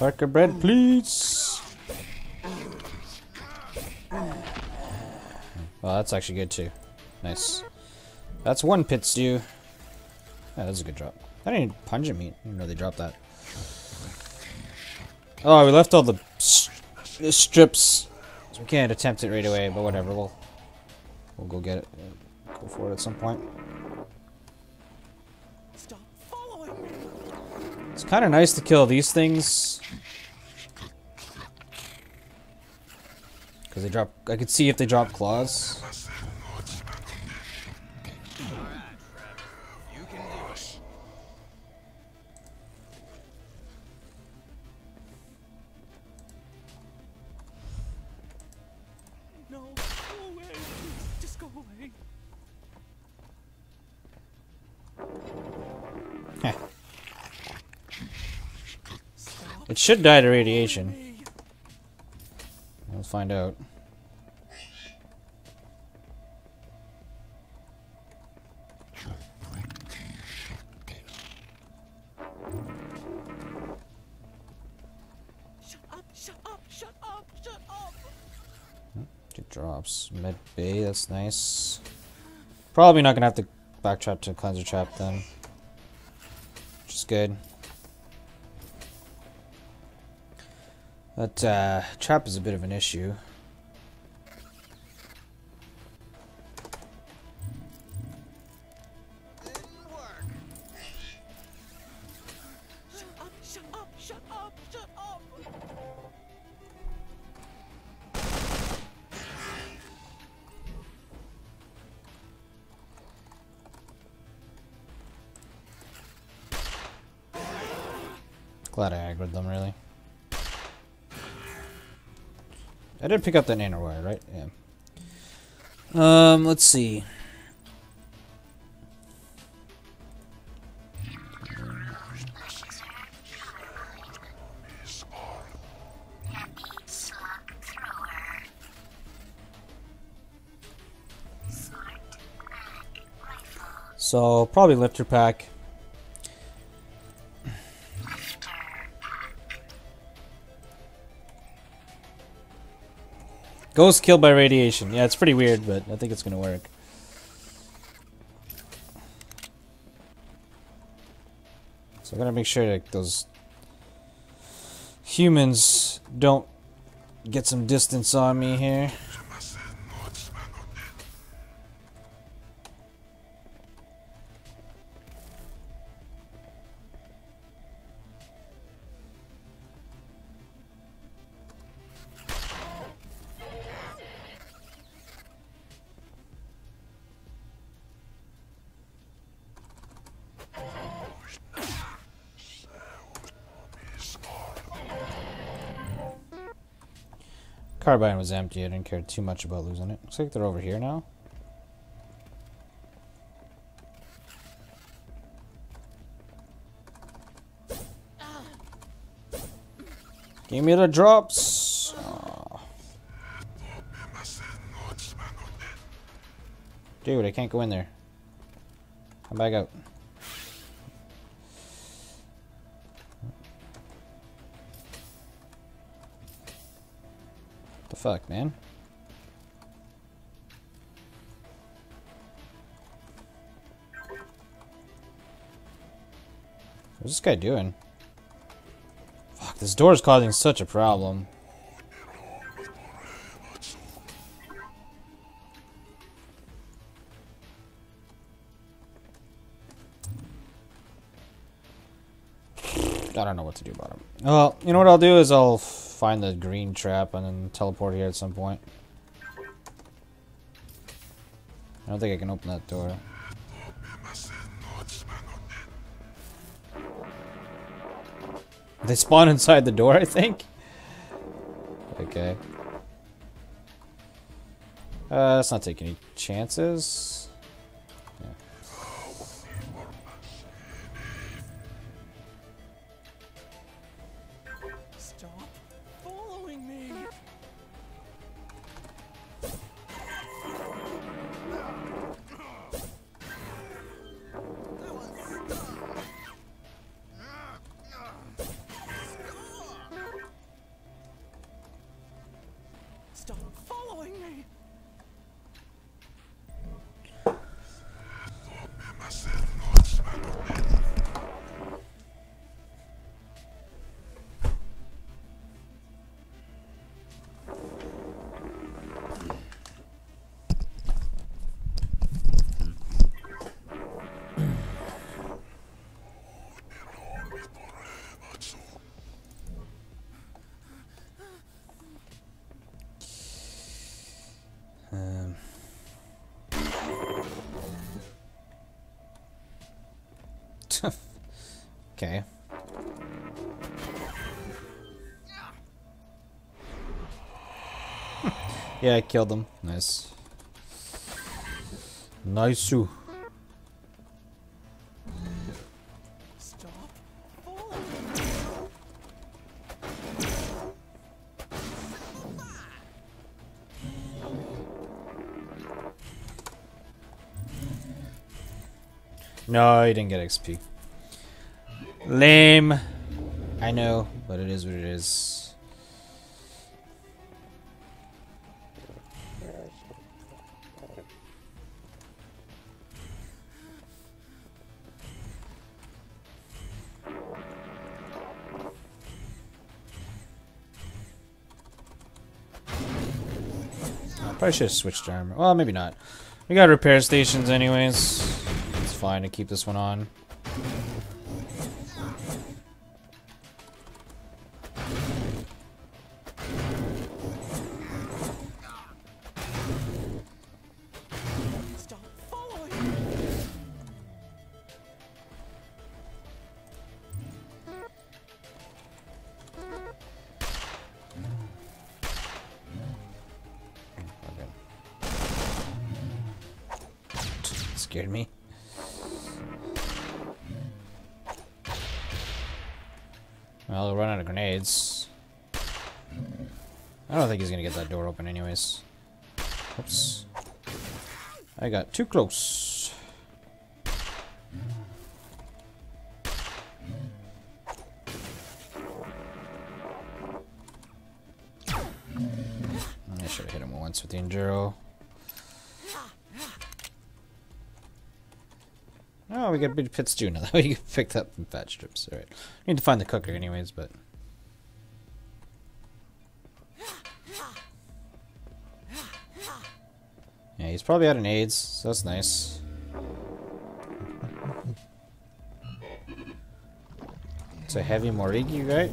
Tarka bread, please. Well, that's actually good too. Nice. That's one pit stew. Yeah, that's a good drop. I didn't pungent meat. I didn't know they dropped that. Oh, we left all the strips. So we can't attempt it right away, but whatever. We'll we'll go get it. Go for it at some point. Kind of nice to kill these things. Because they drop... I could see if they drop claws. Should die to radiation. Let's find out. Shut up, shut up, shut up, shut up. Two drops. Med Bay, that's nice. Probably not gonna have to backtrap to cleanser trap then. Which is good. That uh, trap is a bit of an issue. Did pick up that nano wire, right? Yeah. Um, let's see. So, probably lifter pack. Ghost killed by radiation. Yeah, it's pretty weird, but I think it's gonna work. So I gotta make sure that those humans don't get some distance on me here. Carbine was empty. I didn't care too much about losing it. Looks like they're over here now. Give me the drops. Dude, I can't go in there. Come back out. Fuck, man? What's this guy doing? Fuck, this door is causing such a problem. I don't know what to do about him. Well, you know what I'll do is I'll find the green trap and then teleport here at some point. I don't think I can open that door. They spawn inside the door, I think. Okay. Uh, let's not take any chances. Yeah, I killed him. Nice. Nice. Falling. No, he didn't get XP. Lame. I know, but it is what it is. Probably should have switched armor. Well, maybe not. We got repair stations anyways. It's fine to keep this one on. Oops. I got too close. I should have hit him once with the Enduro. Oh, we got big pit stew now. That *laughs* you picked up some fat strips. Alright. Need to find the cooker anyways, but... Yeah, he's probably out of AIDS, so that's nice. It's a heavy Morrigi, right?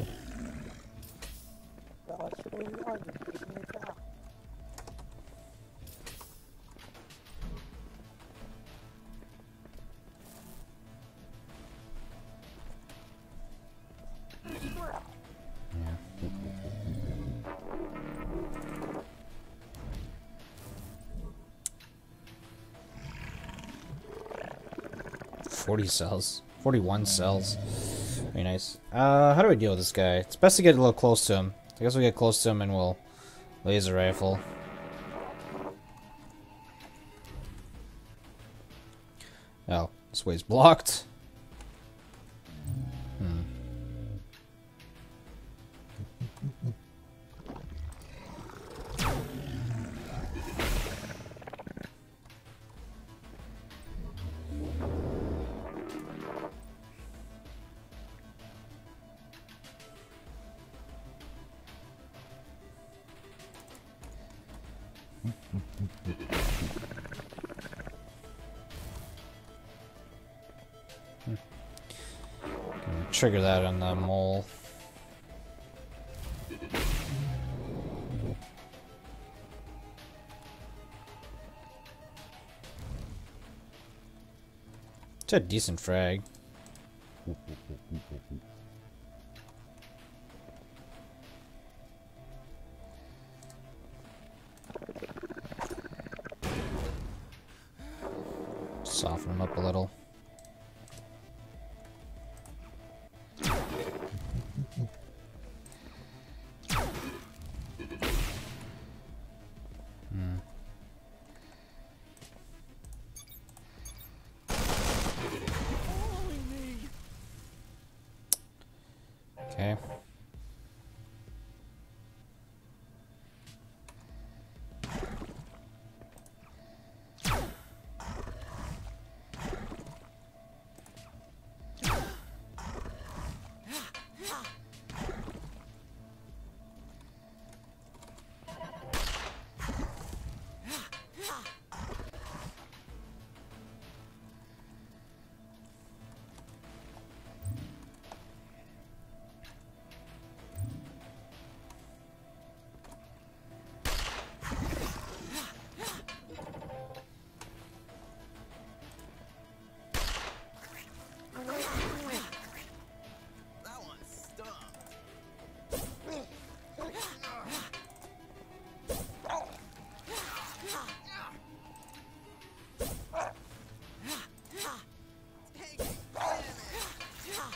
Forty cells. Forty-one cells. Very nice. Uh, how do we deal with this guy? It's best to get a little close to him. I guess we'll get close to him and we'll laser rifle. Oh, this way's blocked. Trigger that on the mole. It's a decent frag.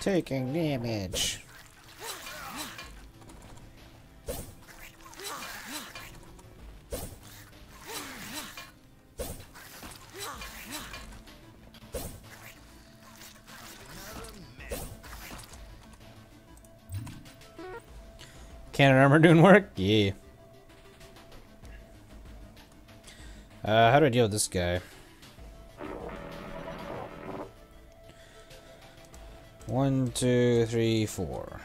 Taking damage. Cannon armor doing work? Yeah. Uh, how do I deal with this guy? One, two, three, four.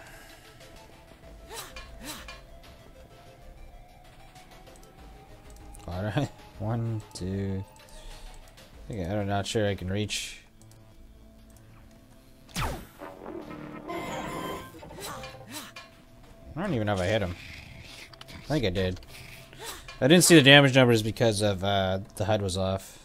Alright. *laughs* One, two. I I'm not sure I can reach. I don't even know if I hit him. I think I did. I didn't see the damage numbers because of uh, the HUD was off.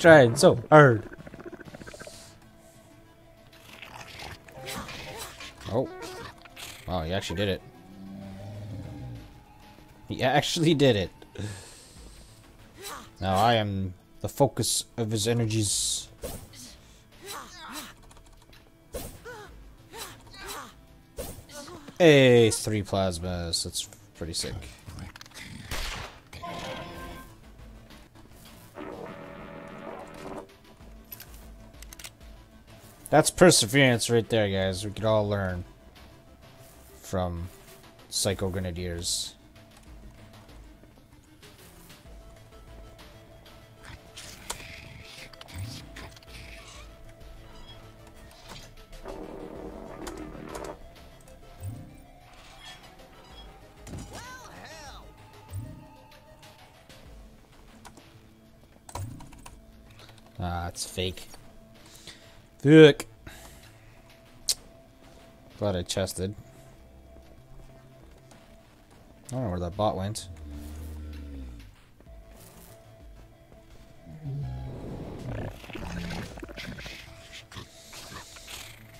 Trying so hard. Oh. Wow, he actually did it. He actually did it. Now I am the focus of his energies. Hey, three plasmas. That's pretty sick. That's perseverance right there, guys. We could all learn from Psycho Grenadiers. Ah, it's fake. Fuck. Glad I chested. I don't know where that bot went.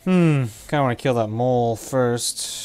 Hmm, kinda wanna kill that mole first.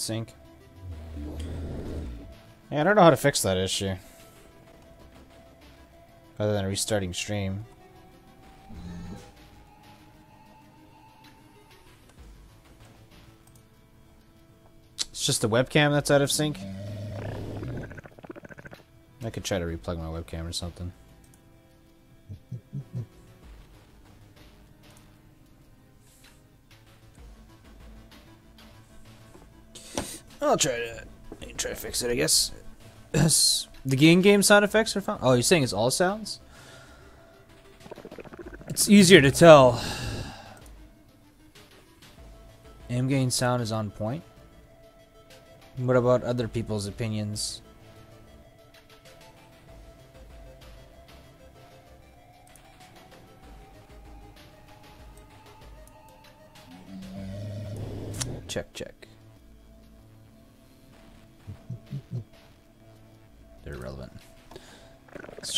Desync. Yeah, I don't know how to fix that issue. Other than restarting stream. It's just the webcam that's out of sync. I could try to replug my webcam or something. I'll try to try to fix it, I guess. The game game sound effects are fine. Oh, you're saying it's all sounds? It's easier to tell. M gain sound is on point. What about other people's opinions? Check, check.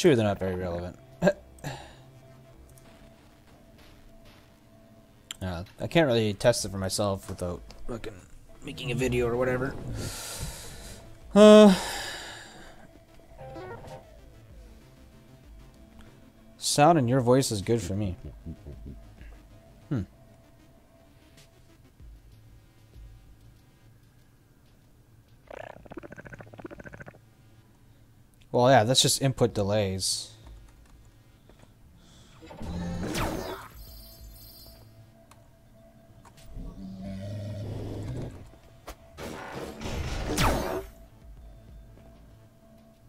True, they're not very relevant. *coughs* Uh, I can't really test it for myself without making a video or whatever. Uh, sound in your voice is good for me. Well, yeah, that's just input delays.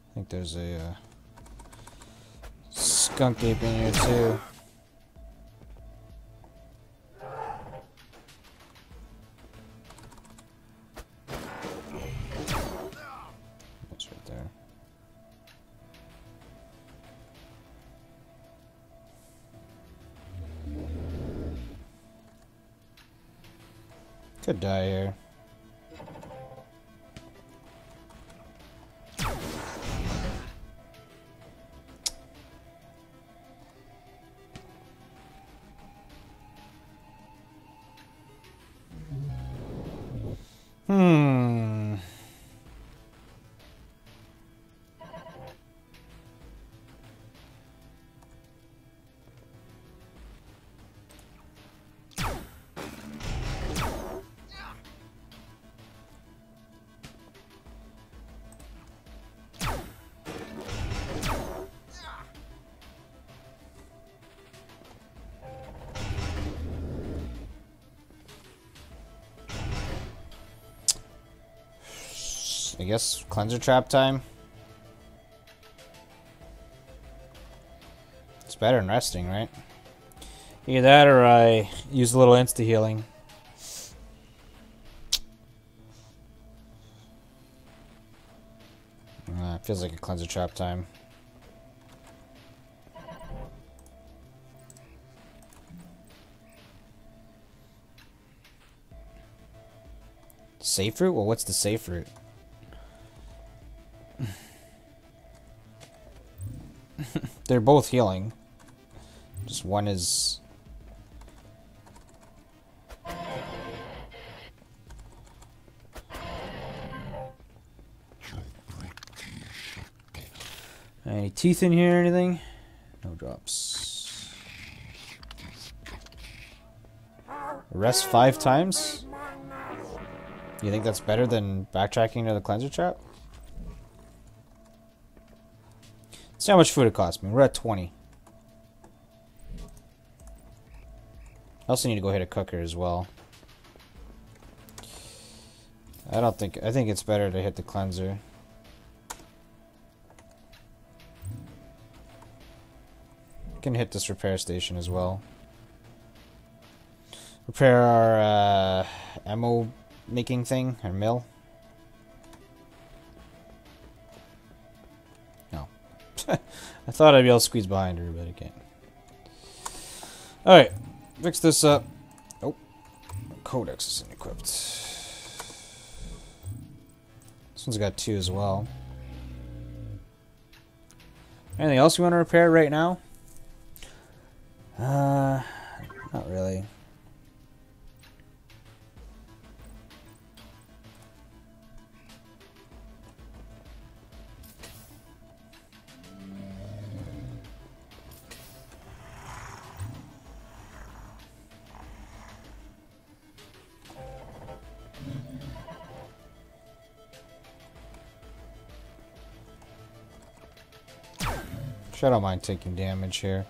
I think there's a uh, skunk ape in here too. Guess cleanser trap time. It's better than resting, right? Either that or I use a little insta healing. Uh, feels like a cleanser trap time. Safe route? Well, what's the safe route? They're both healing. Just one is. Any teeth in here or anything? No drops. Rest five times? You think that's better than backtracking to the cleanser trap? See how much food it cost me. We're at 20. I also need to go hit a cooker as well. I don't think... I think it's better to hit the cleanser. Can hit this repair station as well. Repair our uh, ammo making thing, our mill. Thought I'd be able to squeeze behind her, but I can't. Alright, fix this up. Oh, codex isn't equipped. This one's got two as well. Anything else you want to repair right now? Uh, not really. I don't mind taking damage here.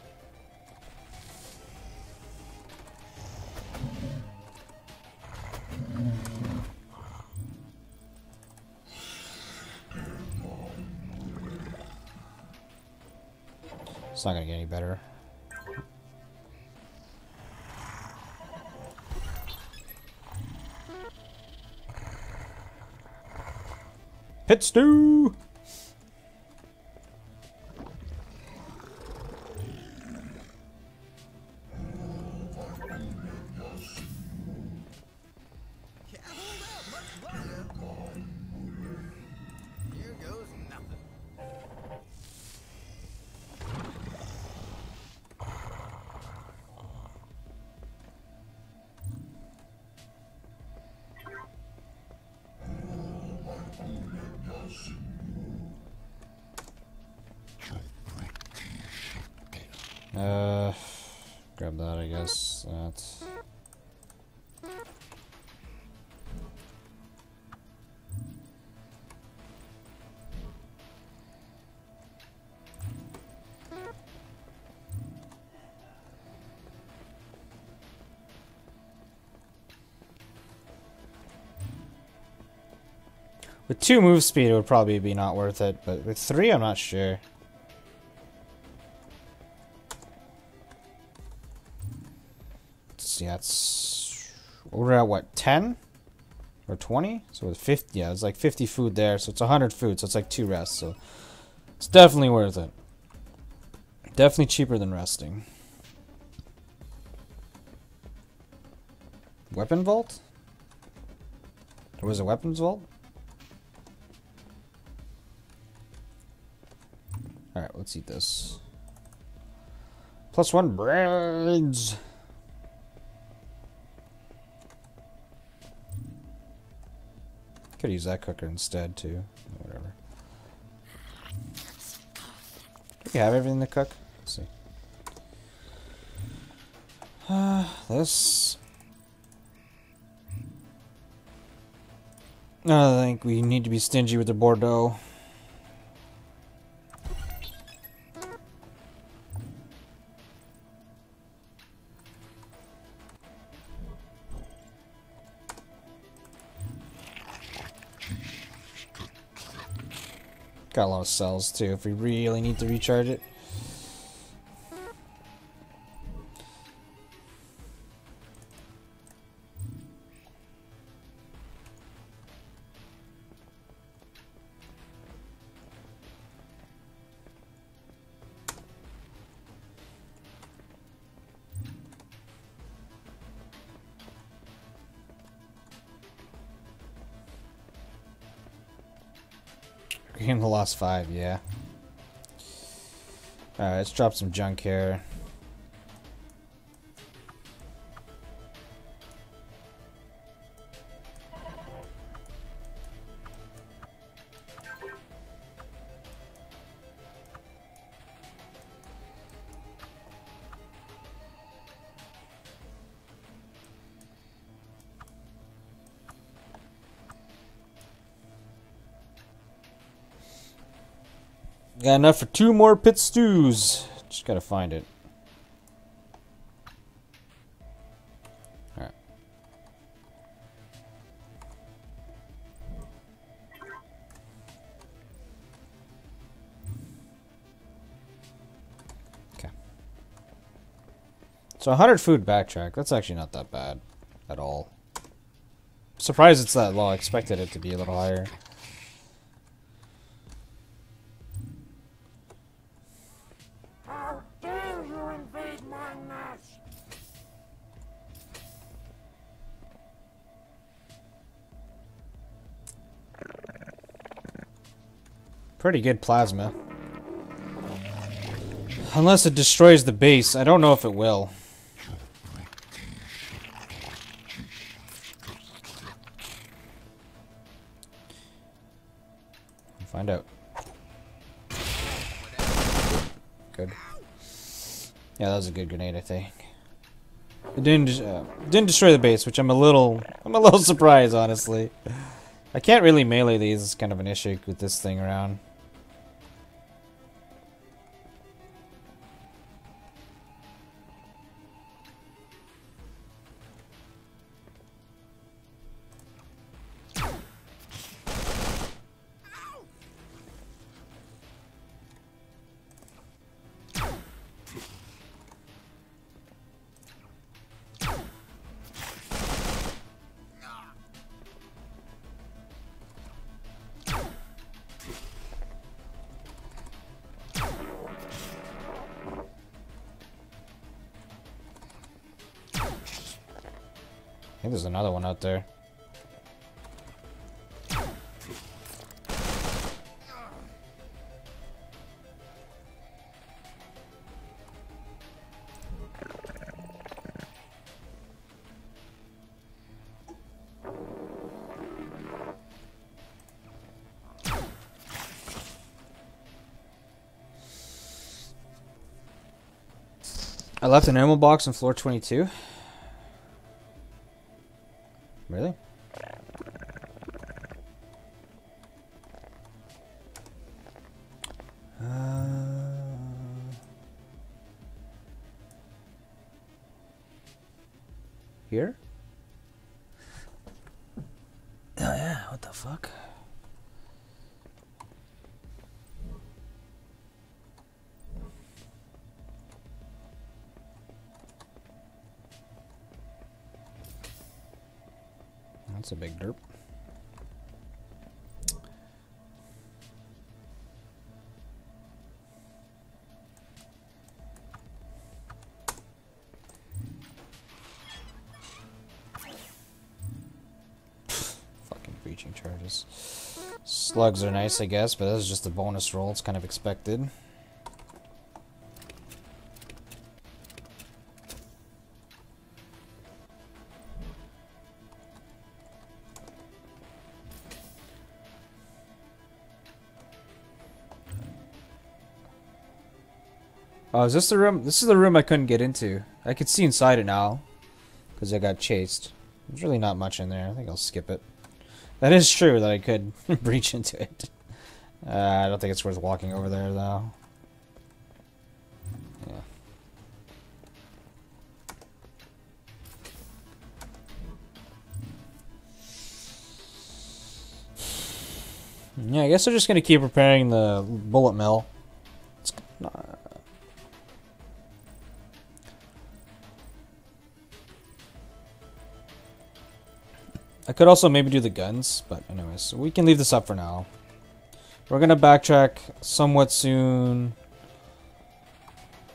It's not gonna get any better. Pit stew! Two move speed, it would probably be not worth it, but with three, I'm not sure. See, that's we're at what 10 or 20 so it's 50 yeah it's like 50 food there so it's 100 food so it's like two rests so it's definitely worth it. Definitely cheaper than resting. Weapon vault? There was a weapons vault let's eat this plus one brains Could use that cooker instead too. Whatever. Do we have everything to cook? Let's see. Uh, this. I think we need to be stingy with the Bordeaux. Got a lot of cells too if we really need to recharge it. Lost five, yeah. Alright, let's drop some junk here. Got enough for two more pit stews. Just gotta find it. Okay. So 100 food backtrack. That's actually not that bad at all. Surprised it's that low. I expected it to be a little higher. Pretty good plasma. Unless it destroys the base. I don't know if it will. Find out. Good. Yeah, that was a good grenade, I think. It didn't uh, didn't destroy the base, which I'm a little *laughs* I'm a little *laughs* surprised, honestly. I can't really melee these. It's kind of an issue with this thing around. There. I left an ammo box on floor 22. A big derp. *laughs* Fucking breaching charges. Slugs are nice, I guess, but this is just a bonus roll. It's kind of expected. Oh, is this the room? This is the room I couldn't get into. I could see inside it now. Because I got chased. There's really not much in there. I think I'll skip it. That is true that I could *laughs* breach into it. Uh, I don't think it's worth walking over there, though. Yeah. Yeah, I guess I'm just gonna keep repairing the bullet mill. I could also maybe do the guns, but anyways, we can leave this up for now. We're gonna backtrack somewhat soon.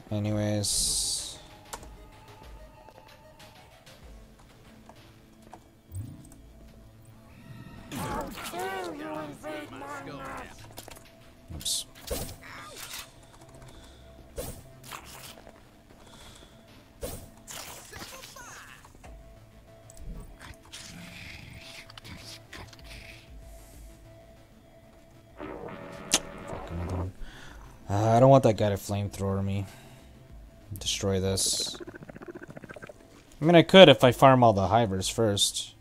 Anyways. I don't want that guy to flamethrower me. Destroy this. I mean, I could if I farm all the hivers first.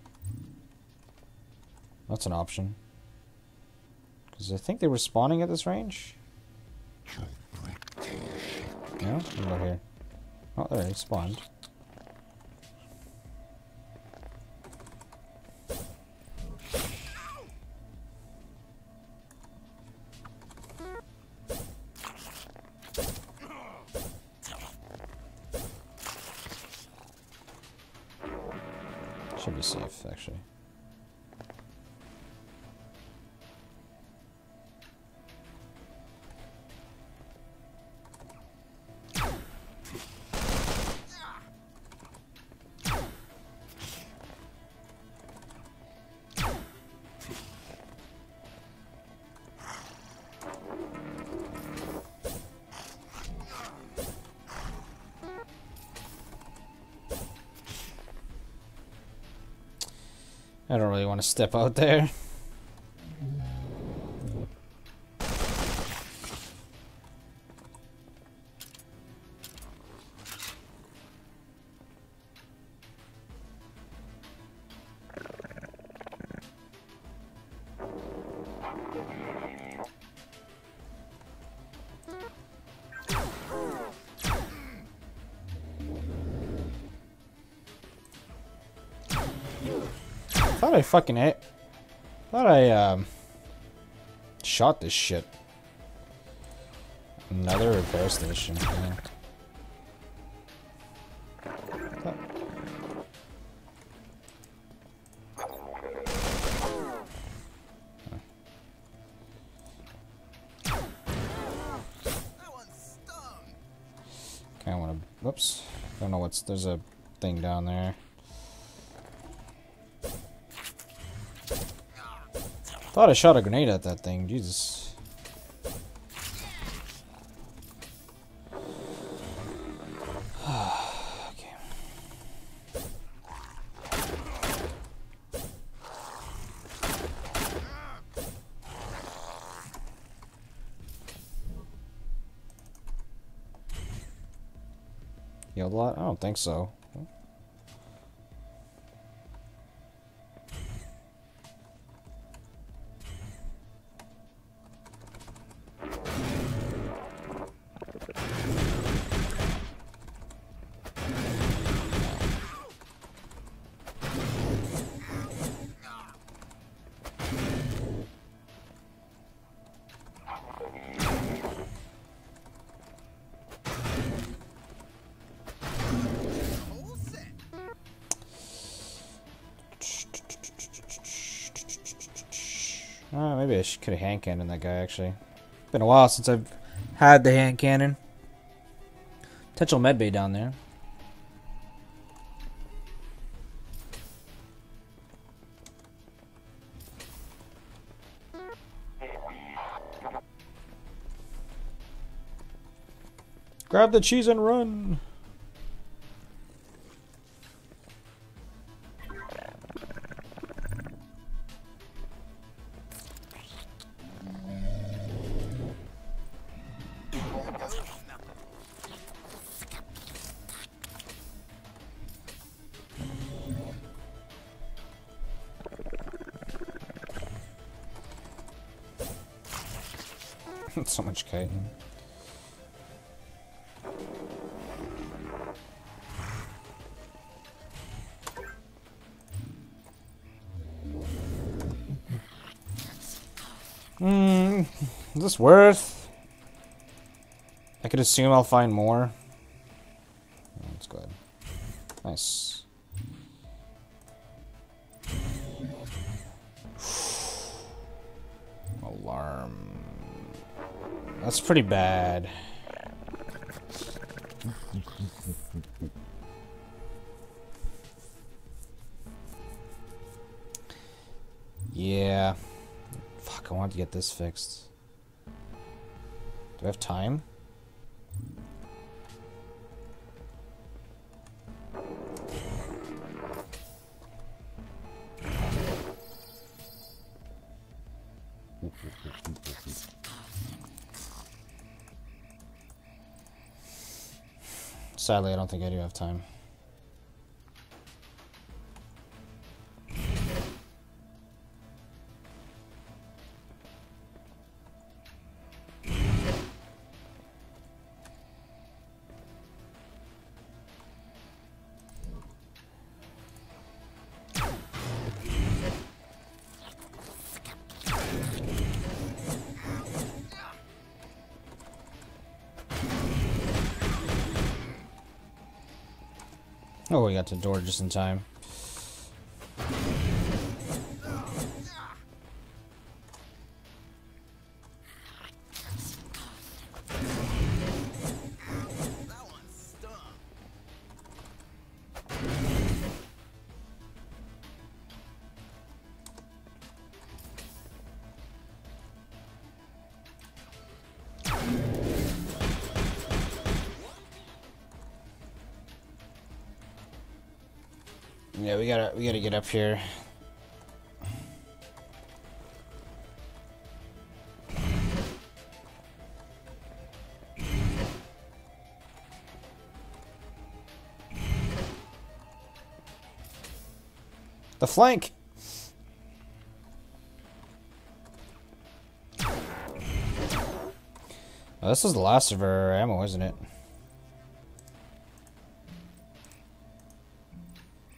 That's an option. Because I think they were spawning at this range. No? What about here? Oh, there, he spawned. Want to step out there. Fucking hit. Thought I um shot this shit. Another repair station. to. Whoops. Don't know what's. There's a thing down there. I thought I shot a grenade at that thing. Jesus. *sighs* okay. A lot? I don't think so. Could have hand cannon that guy actually. Been a while since I've had the hand cannon. Potential medbay down there. Grab the cheese and run. Much chitin. Hmm, is this worth? I could assume I'll find more. Pretty bad. Yeah. Fuck, I want to get this fixed. Do I have time? Sadly, I don't think I do have time. Got to door just in time. We gotta we gotta get up here. The flank. Oh, this is the last of our ammo, isn't it?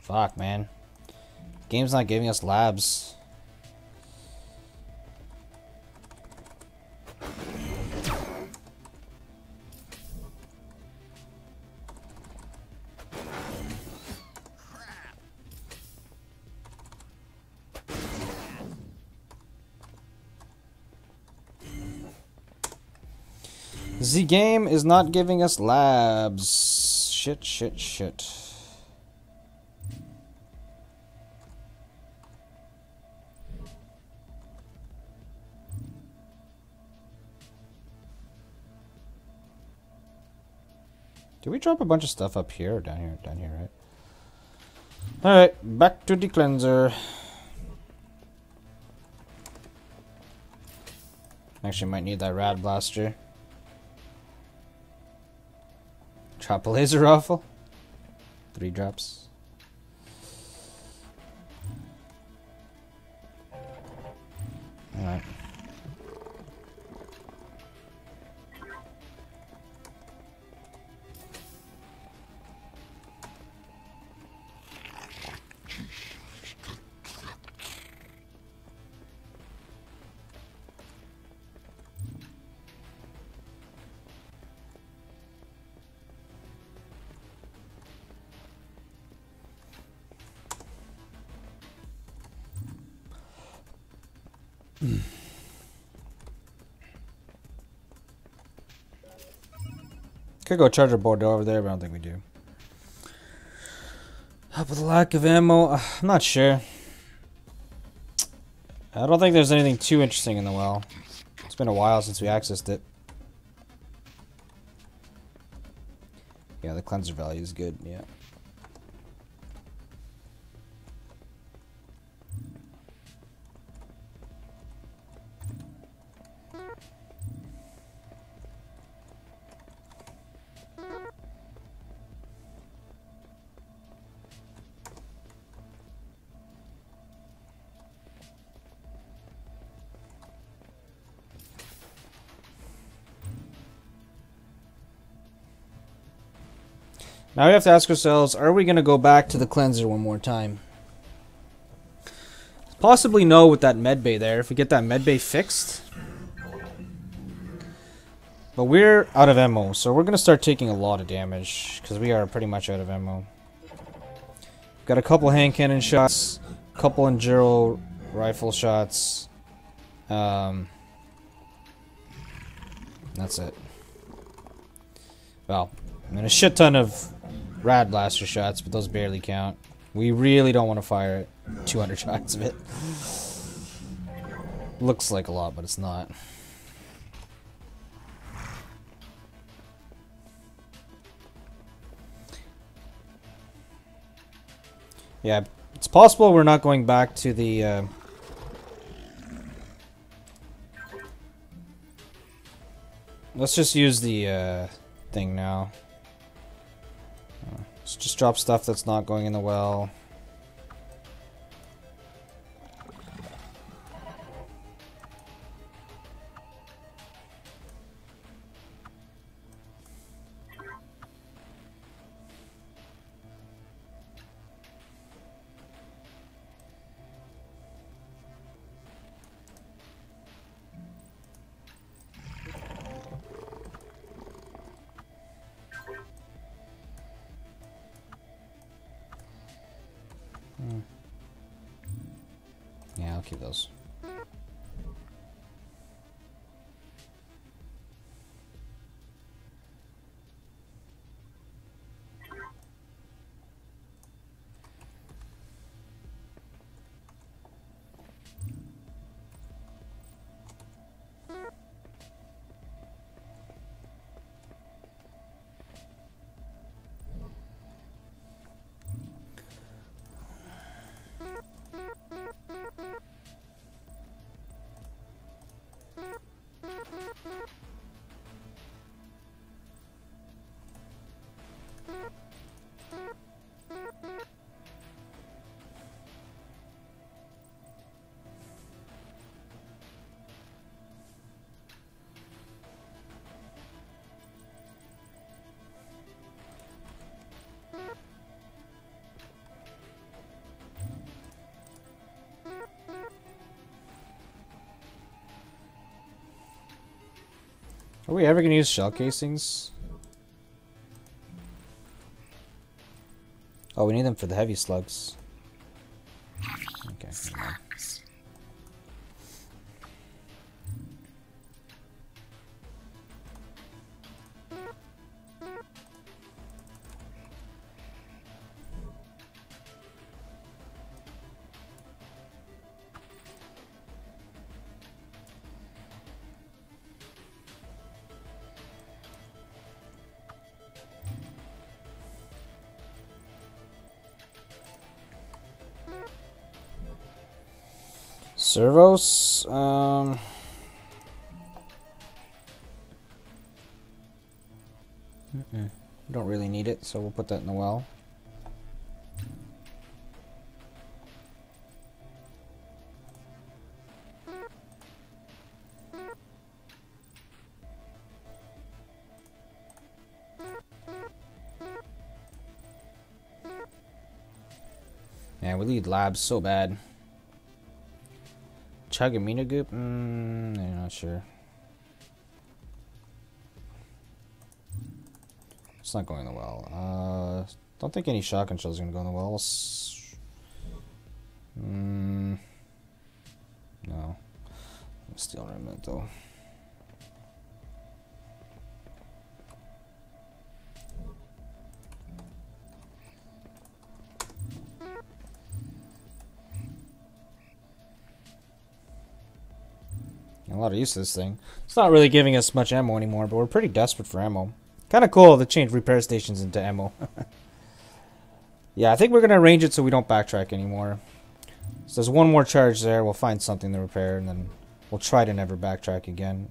Fuck, man. Game's not giving us labs. The game is not giving us labs. Shit, shit, shit. Drop a bunch of stuff up here down here? Down here, right? Alright, back to the cleanser. Actually, might need that rad blaster. Drop a laser rifle. Three drops. Could go charger board over there, but I don't think we do. Help with lack of ammo. Uh, I'm not sure. I don't think there's anything too interesting in the well. It's been a while since we accessed it. Yeah, the cleanser value is good, yeah. Now we have to ask ourselves, are we going to go back to the cleanser one more time? Possibly no with that medbay there, if we get that medbay fixed. But we're out of ammo, so we're going to start taking a lot of damage, because we are pretty much out of ammo. Got a couple hand cannon shots, a couple enduro rifle shots. Um, that's it. Well, and a shit ton of rad blaster shots, but those barely count. We really don't want to fire 200 shots of it. Looks like a lot, but it's not. Yeah, it's possible we're not going back to the... Uh, let's just use the uh, thing now. Just drop stuff that's not going in the well. Are we ever gonna use shell casings? Oh, we need them for the heavy slugs. Okay. Servos, um... Mm-mm. Don't really need it, so we'll put that in the well. Man, we need labs so bad. Chugamina goop? Mm, I'm not sure. It's not going in the well. Uh, don't think any shotgun shells are gonna go in the well. Use this thing. It's not really giving us much ammo anymore, but we're pretty desperate for ammo. Kind of cool to change repair stations into ammo. *laughs* yeah, I think we're going to arrange it so we don't backtrack anymore. So there's one more charge there. We'll find something to repair, and then we'll try to never backtrack again.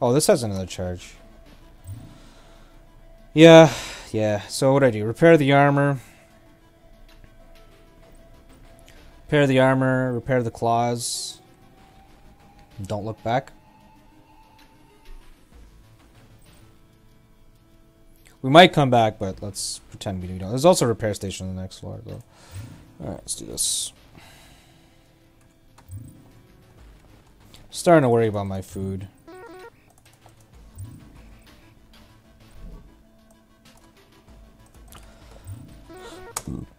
Oh, this has another charge. Yeah, yeah. So what do I do? Repair the armor. Repair the armor. Repair the claws. Don't look back. We might come back, but let's pretend we don't. There's also a repair station on the next floor, though. Alright, let's do this. Starting to worry about my food.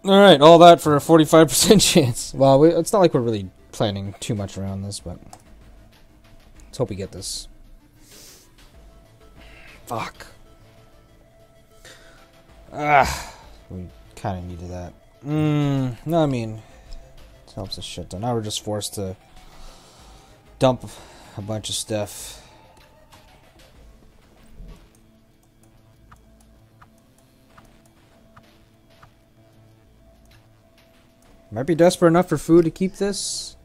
Alright, all that for a 45% *laughs* chance. Well, we, it's not like we're really planning too much around this, but... Let's hope we get this. Fuck. Ah, we kind of needed that. Mm, no, I mean, it helps a shit ton. Now we're just forced to dump a bunch of stuff. Might be desperate enough for food to keep this.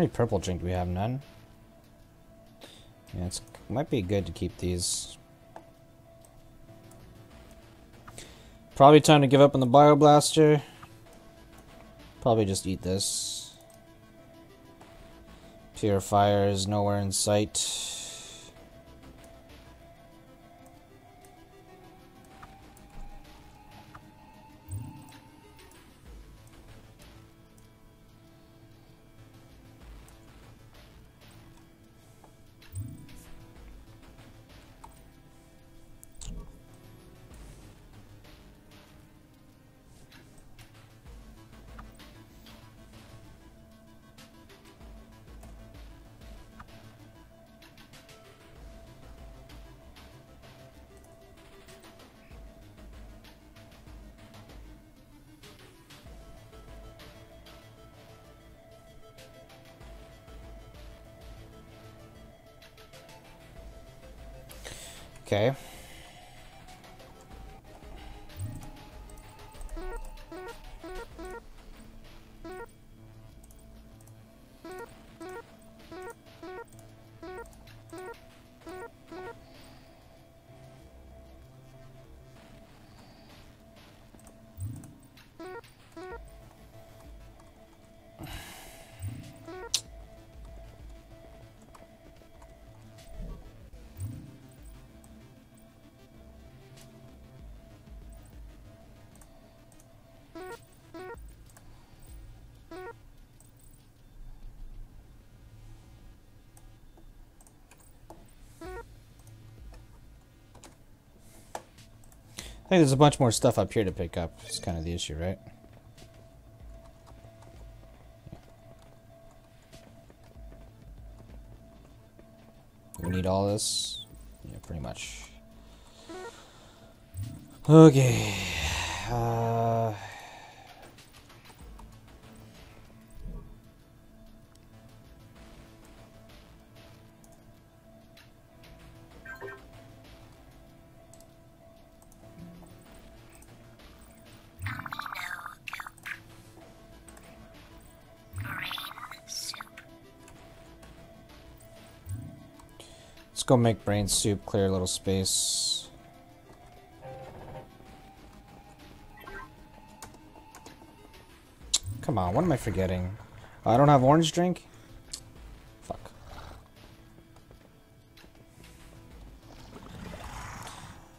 Many purple drink do we have? None? Yeah, it's might be good to keep these. Probably time to give up on the bioblaster. Probably just eat this. Purifier is nowhere in sight. Think there's a bunch more stuff up here to pick up. It's kind of the issue, right? We need all this? Yeah, pretty much. Okay. Uh... go make brain soup, clear a little space. Come on, what am I forgetting? I don't have orange drink? Fuck.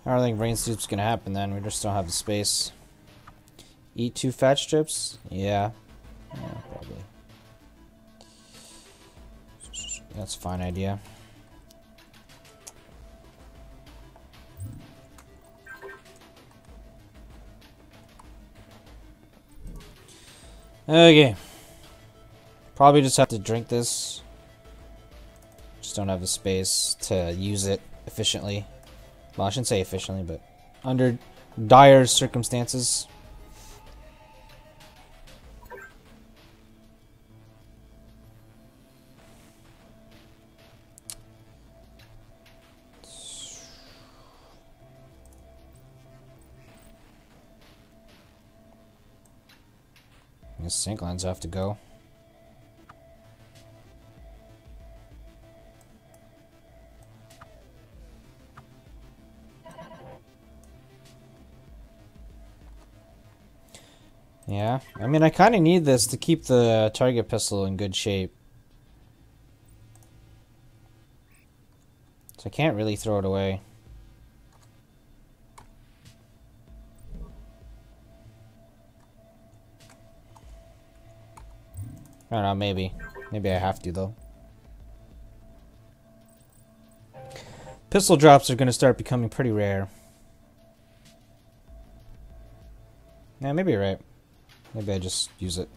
I don't think brain soup's gonna happen then, we just don't have the space. Eat two fat strips? Yeah. Yeah, probably. That's a fine idea. Okay. Probably just have to drink this. Just don't have the space to use it efficiently. Well, I shouldn't say efficiently, but under dire circumstances. Sink lines have to go. Yeah, I mean, I kind of need this to keep the target pistol in good shape. So I can't really throw it away. I don't know, maybe. Maybe I have to, though. Pistol drops are going to start becoming pretty rare. Yeah, maybe you're right. Maybe I just use it.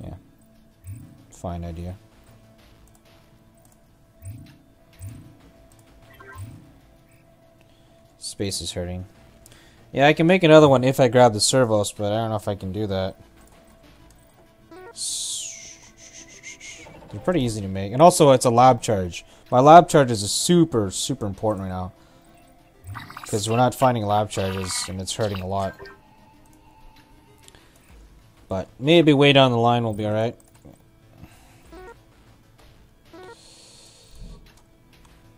Yeah. Fine idea. Space is hurting. Yeah, I can make another one if I grab the servos, but I don't know if I can do that. They're pretty easy to make. And also, it's a lab charge. My lab charges is super, super important right now. Because we're not finding lab charges, and it's hurting a lot. But maybe way down the line we'll be alright.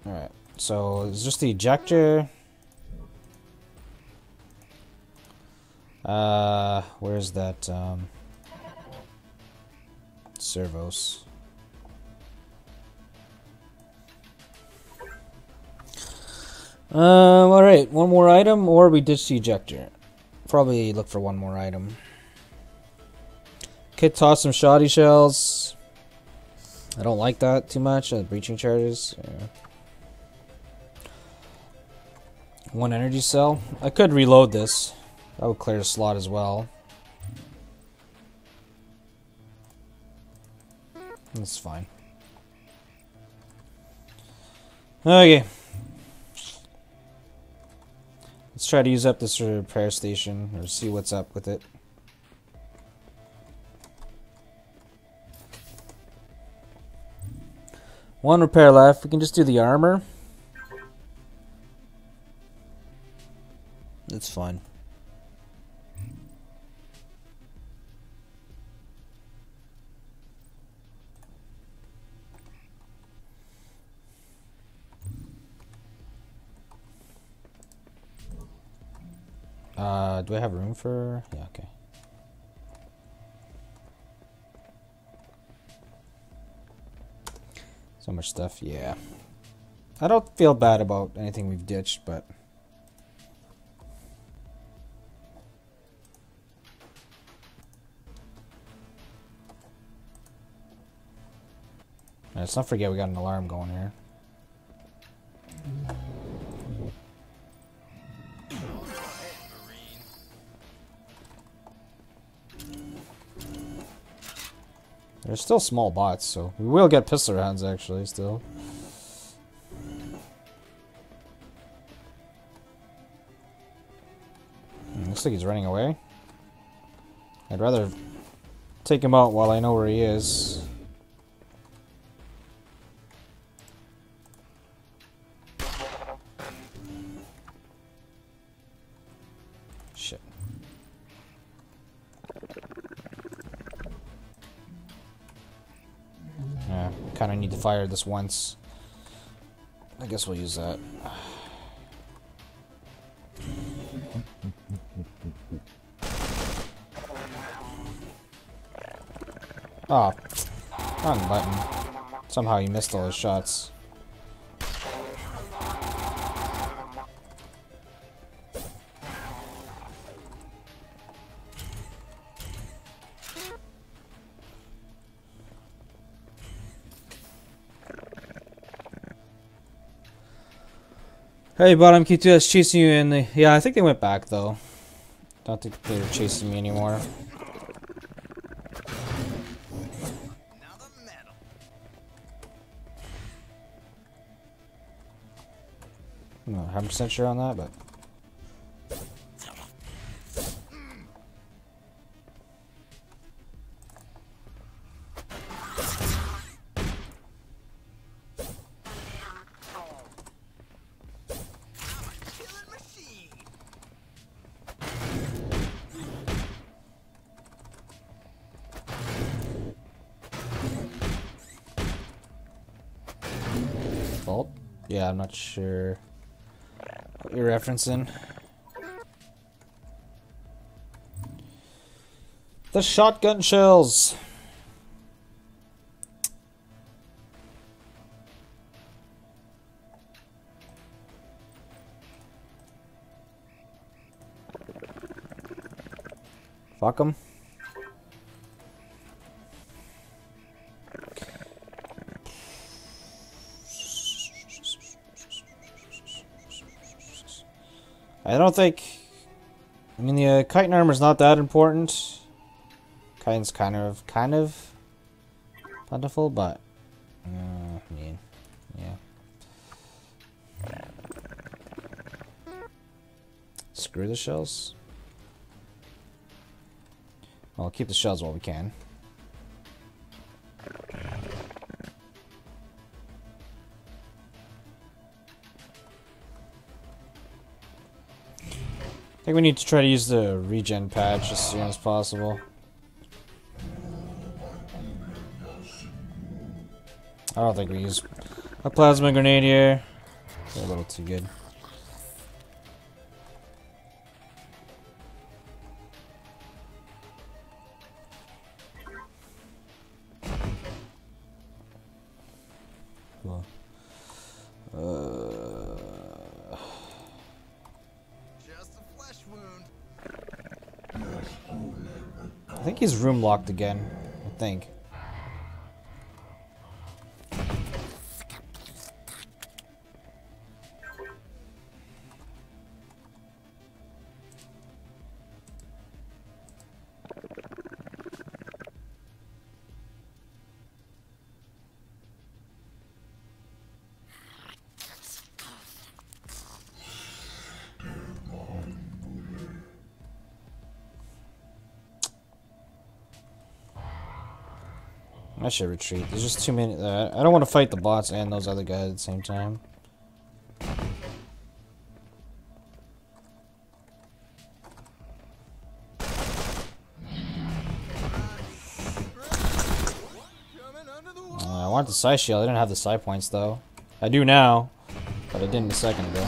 Alright, so it's just the ejector. Uh, where's that, um... Servos. Um, alright, one more item, or we ditch the ejector. Probably look for one more item. Could toss some shoddy shells. I don't like that too much. Uh, breaching charges. Yeah. One energy cell. I could reload this. That would clear a slot as well. That's fine. Okay. Let's try to use up this uh, repair station or see what's up with it. One repair left. We can just do the armor. That's fine. Uh, do I have room for? Yeah, okay. So much stuff, yeah. I don't feel bad about anything we've ditched, but... let's not forget we got an alarm going here. There's still small bots, so we will get pistol rounds actually still. Hmm, Looks like he's running away. I'd rather take him out while I know where he is. Shit. Kind of need to fire this once. I guess we'll use that. Oh, wrong button. Somehow you missed all his shots. Hey, bottom Q2S chasing you in the. Yeah, I think they went back though. Don't think they're chasing me anymore. I'm not 100% sure on that, but. I'm not sure what you're referencing. The shotgun shells. Fuck 'em. Don't think. I mean, the uh, chitin armor's not that important. Chitin's kind of, kind of plentiful, but. Uh, I mean, yeah. Screw the shells. Well, keep the shells while we can. Think we need to try to use the regen patch as soon as possible. I don't think we use a plasma grenade here. A little too good. Room locked again. I think. Should retreat. There's just too many. Uh, I don't want to fight the bots and those other guys at the same time. Uh, I want the psi shield. I didn't have the psi points though. I do now, but I didn't a second ago.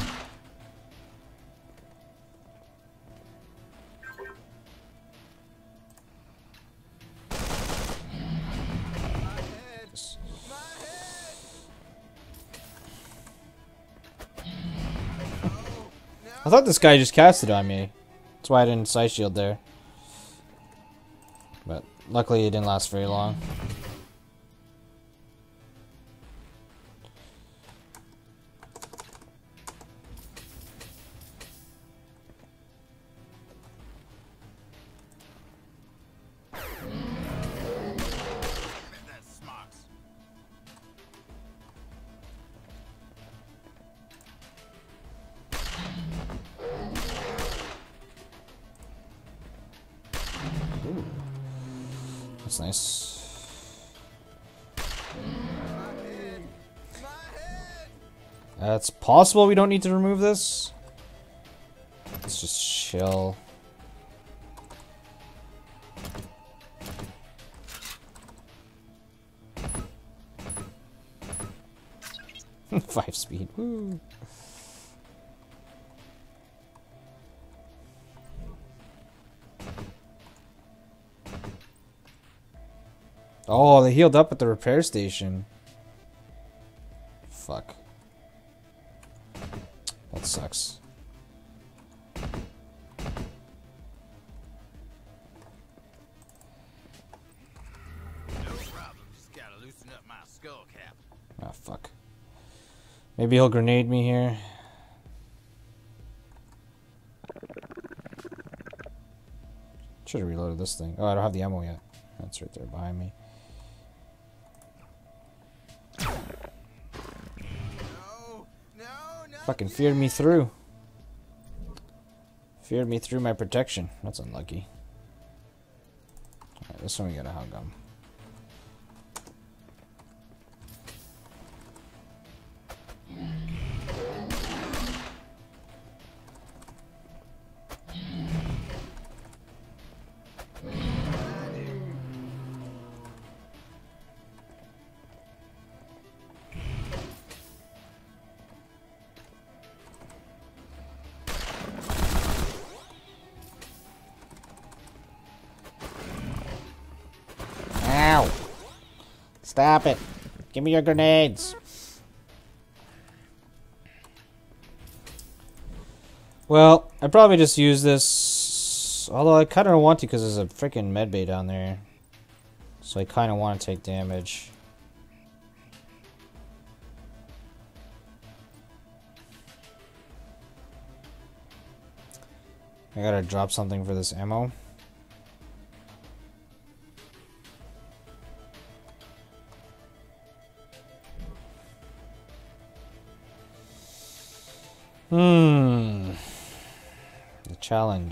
Thought this guy just casted on me. That's why I didn't psi shield there. But luckily it didn't last very long. That's nice. That's possible we don't need to remove this. Let's just chill. *laughs* Five speed. Woo. Oh, they healed up at the repair station. Fuck. That sucks. Ah, fuck. Maybe he'll grenade me here. Should have reloaded this thing. Oh, I don't have the ammo yet. That's right there behind me. Fucking feared me through. Feared me through my protection. That's unlucky. Alright, this one we gotta hug him. Stop it! Give me your grenades! Well, I probably just use this. Although I kind of want to because there's a freaking medbay down there. So I kind of want to take damage. I gotta drop something for this ammo.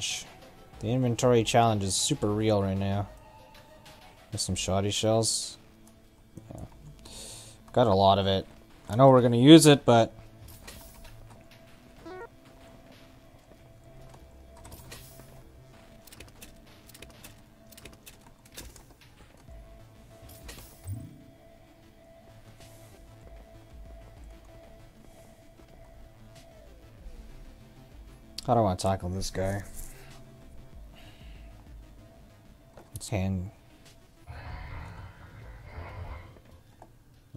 Challenge. The inventory challenge is super real right now. Some shoddy shells. Yeah. Got a lot of it. I know we're gonna use it, but I want to tackle this guy? Hand.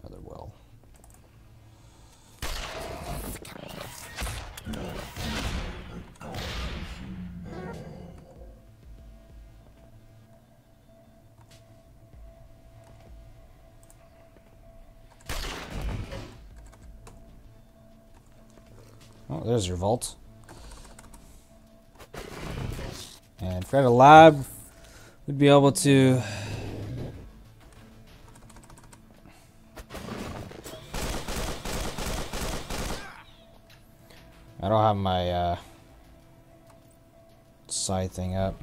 Another well. Oh, there's your vault. And had a lab, we'd be able to I don't have my uh, side thing up.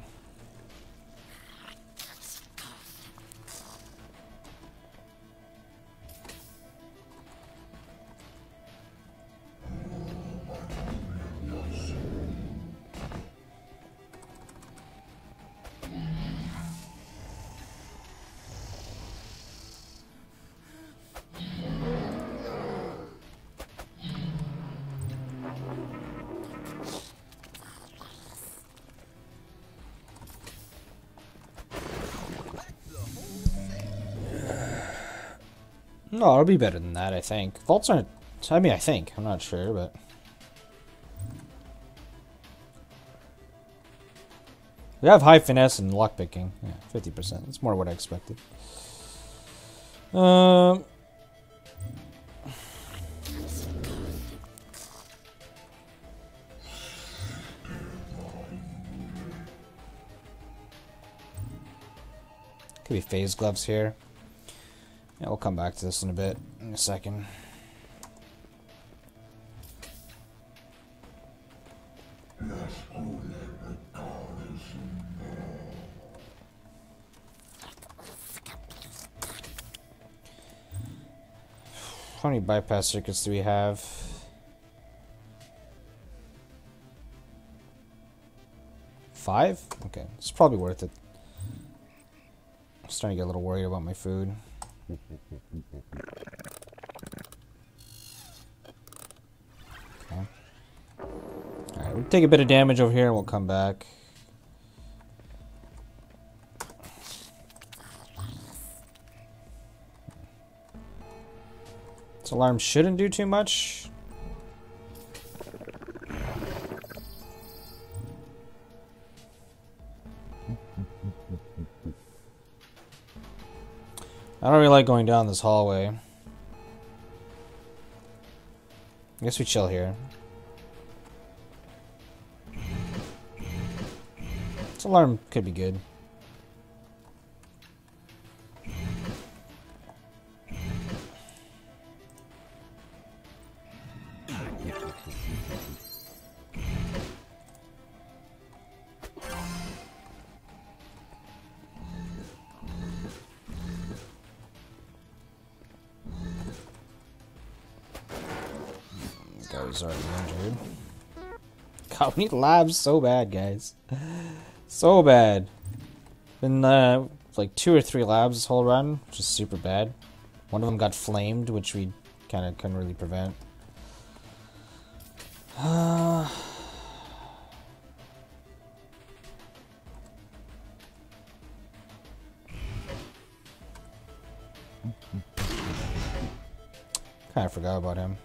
It'll be better than that, I think. Vaults aren't... I mean, I think. I'm not sure, but... We have high finesse and lockpicking. Yeah, 50%. It's more what I expected. Um... Could be phase gloves here. I'll come back to this in a bit, in a second. How many bypass circuits do we have? Five? Okay, it's probably worth it. I'm starting to get a little worried about my food. Alright, we'll take a bit of damage over here and we'll come back. This alarm shouldn't do too much. I don't really like going down this hallway. I guess we chill here. This alarm could be good. We need labs so bad, guys. So bad. Been uh, like two or three labs this whole run, which is super bad. One of them got flamed, which we kind of couldn't really prevent. *sighs* Kind of forgot about him.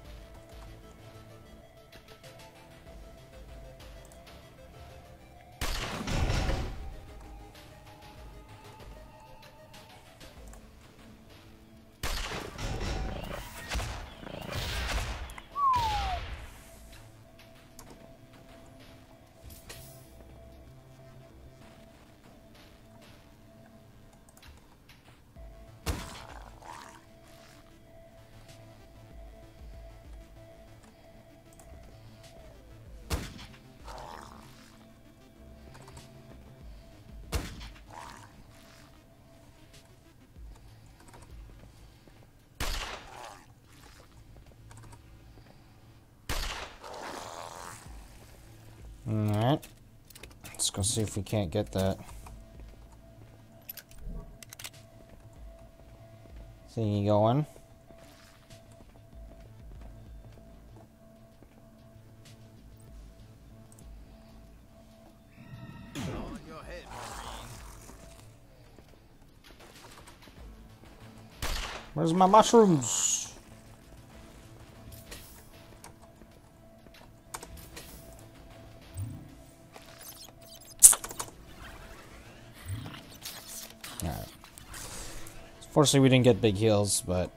See if we can't get that. Thingy going. Where's my mushrooms? Fortunately, we didn't get big heals, but...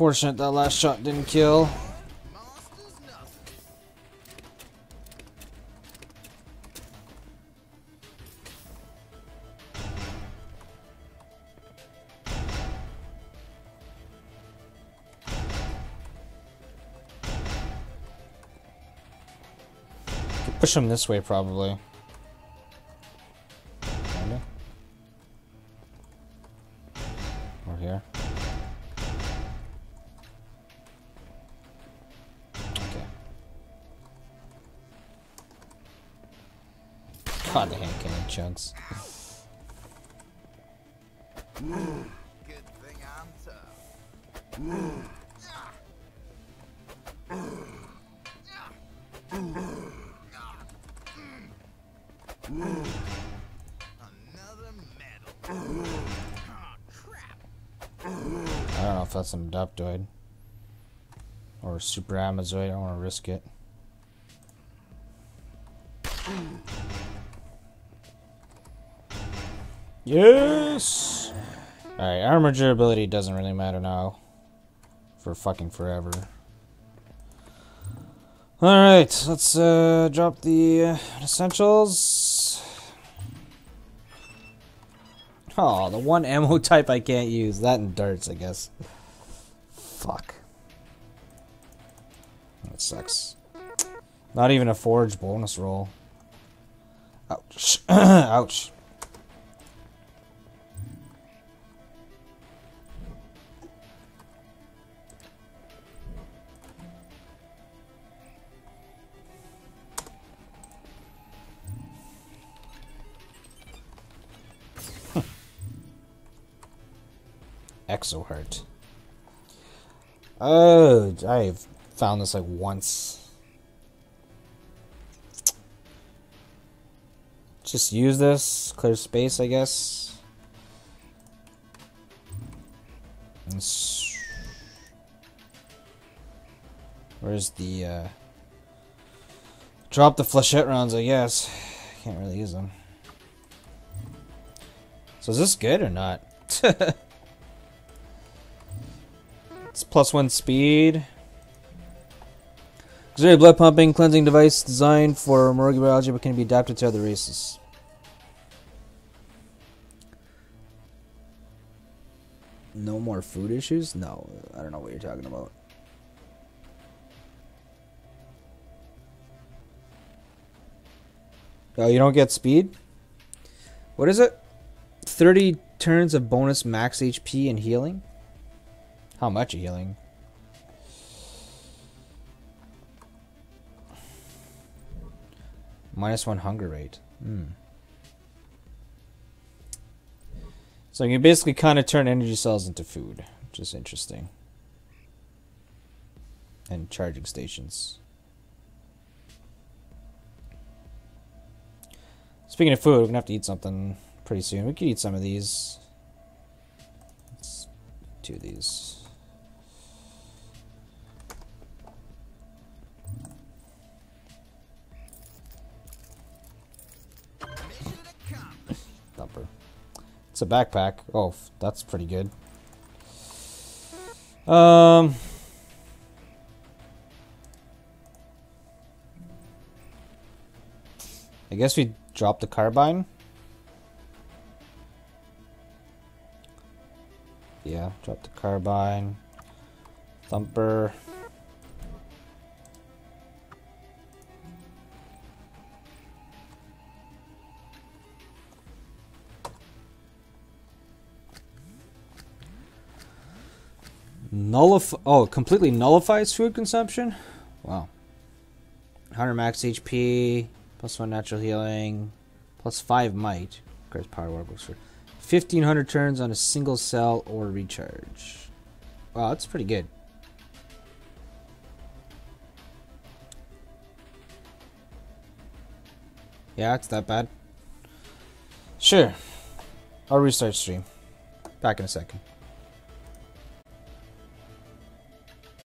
Unfortunate that last shot didn't kill. Push him this way, probably. Crap. I don't know if that's an Adaptoid. Or a Super Amazoid. I don't want to risk it. Yes! Alright, armor durability doesn't really matter now. For fucking forever. Alright, let's uh, drop the uh, essentials. Oh, the one ammo *laughs* type I can't use. That and darts, I guess. Fuck. That sucks. Not even a forge bonus roll. Ouch. *clears throat* Ouch. Exoheart. Oh, I've found this like once. Just use this, clear space, I guess. Where's the, uh... Drop the flechette rounds, I guess. Can't really use them. So is this good or not? *laughs* it's plus one speed. Auxiliary blood pumping cleansing device designed for Morrigi biology but can be adapted to other races. No more food issues? No, I don't know what you're talking about. Oh, you don't get speed? What is it? 30 turns of bonus max HP and healing? How much healing? Minus one hunger rate. Hmm. So you basically kind of turn energy cells into food, which is interesting. And charging stations. Speaking of food, we're gonna have to eat something pretty soon. We could eat some of these. Let's do these. It's a backpack. Oh, that's pretty good. Um. I guess we drop the carbine. Yeah, drop the carbine. Thumper. Nullify. Oh, completely nullifies food consumption. Wow. 100 max HP, plus one natural healing, plus five might. Great power work works for 1500 turns on a single cell or recharge. Wow, that's pretty good. Yeah, it's that bad. Sure. I'll restart stream. Back in a second.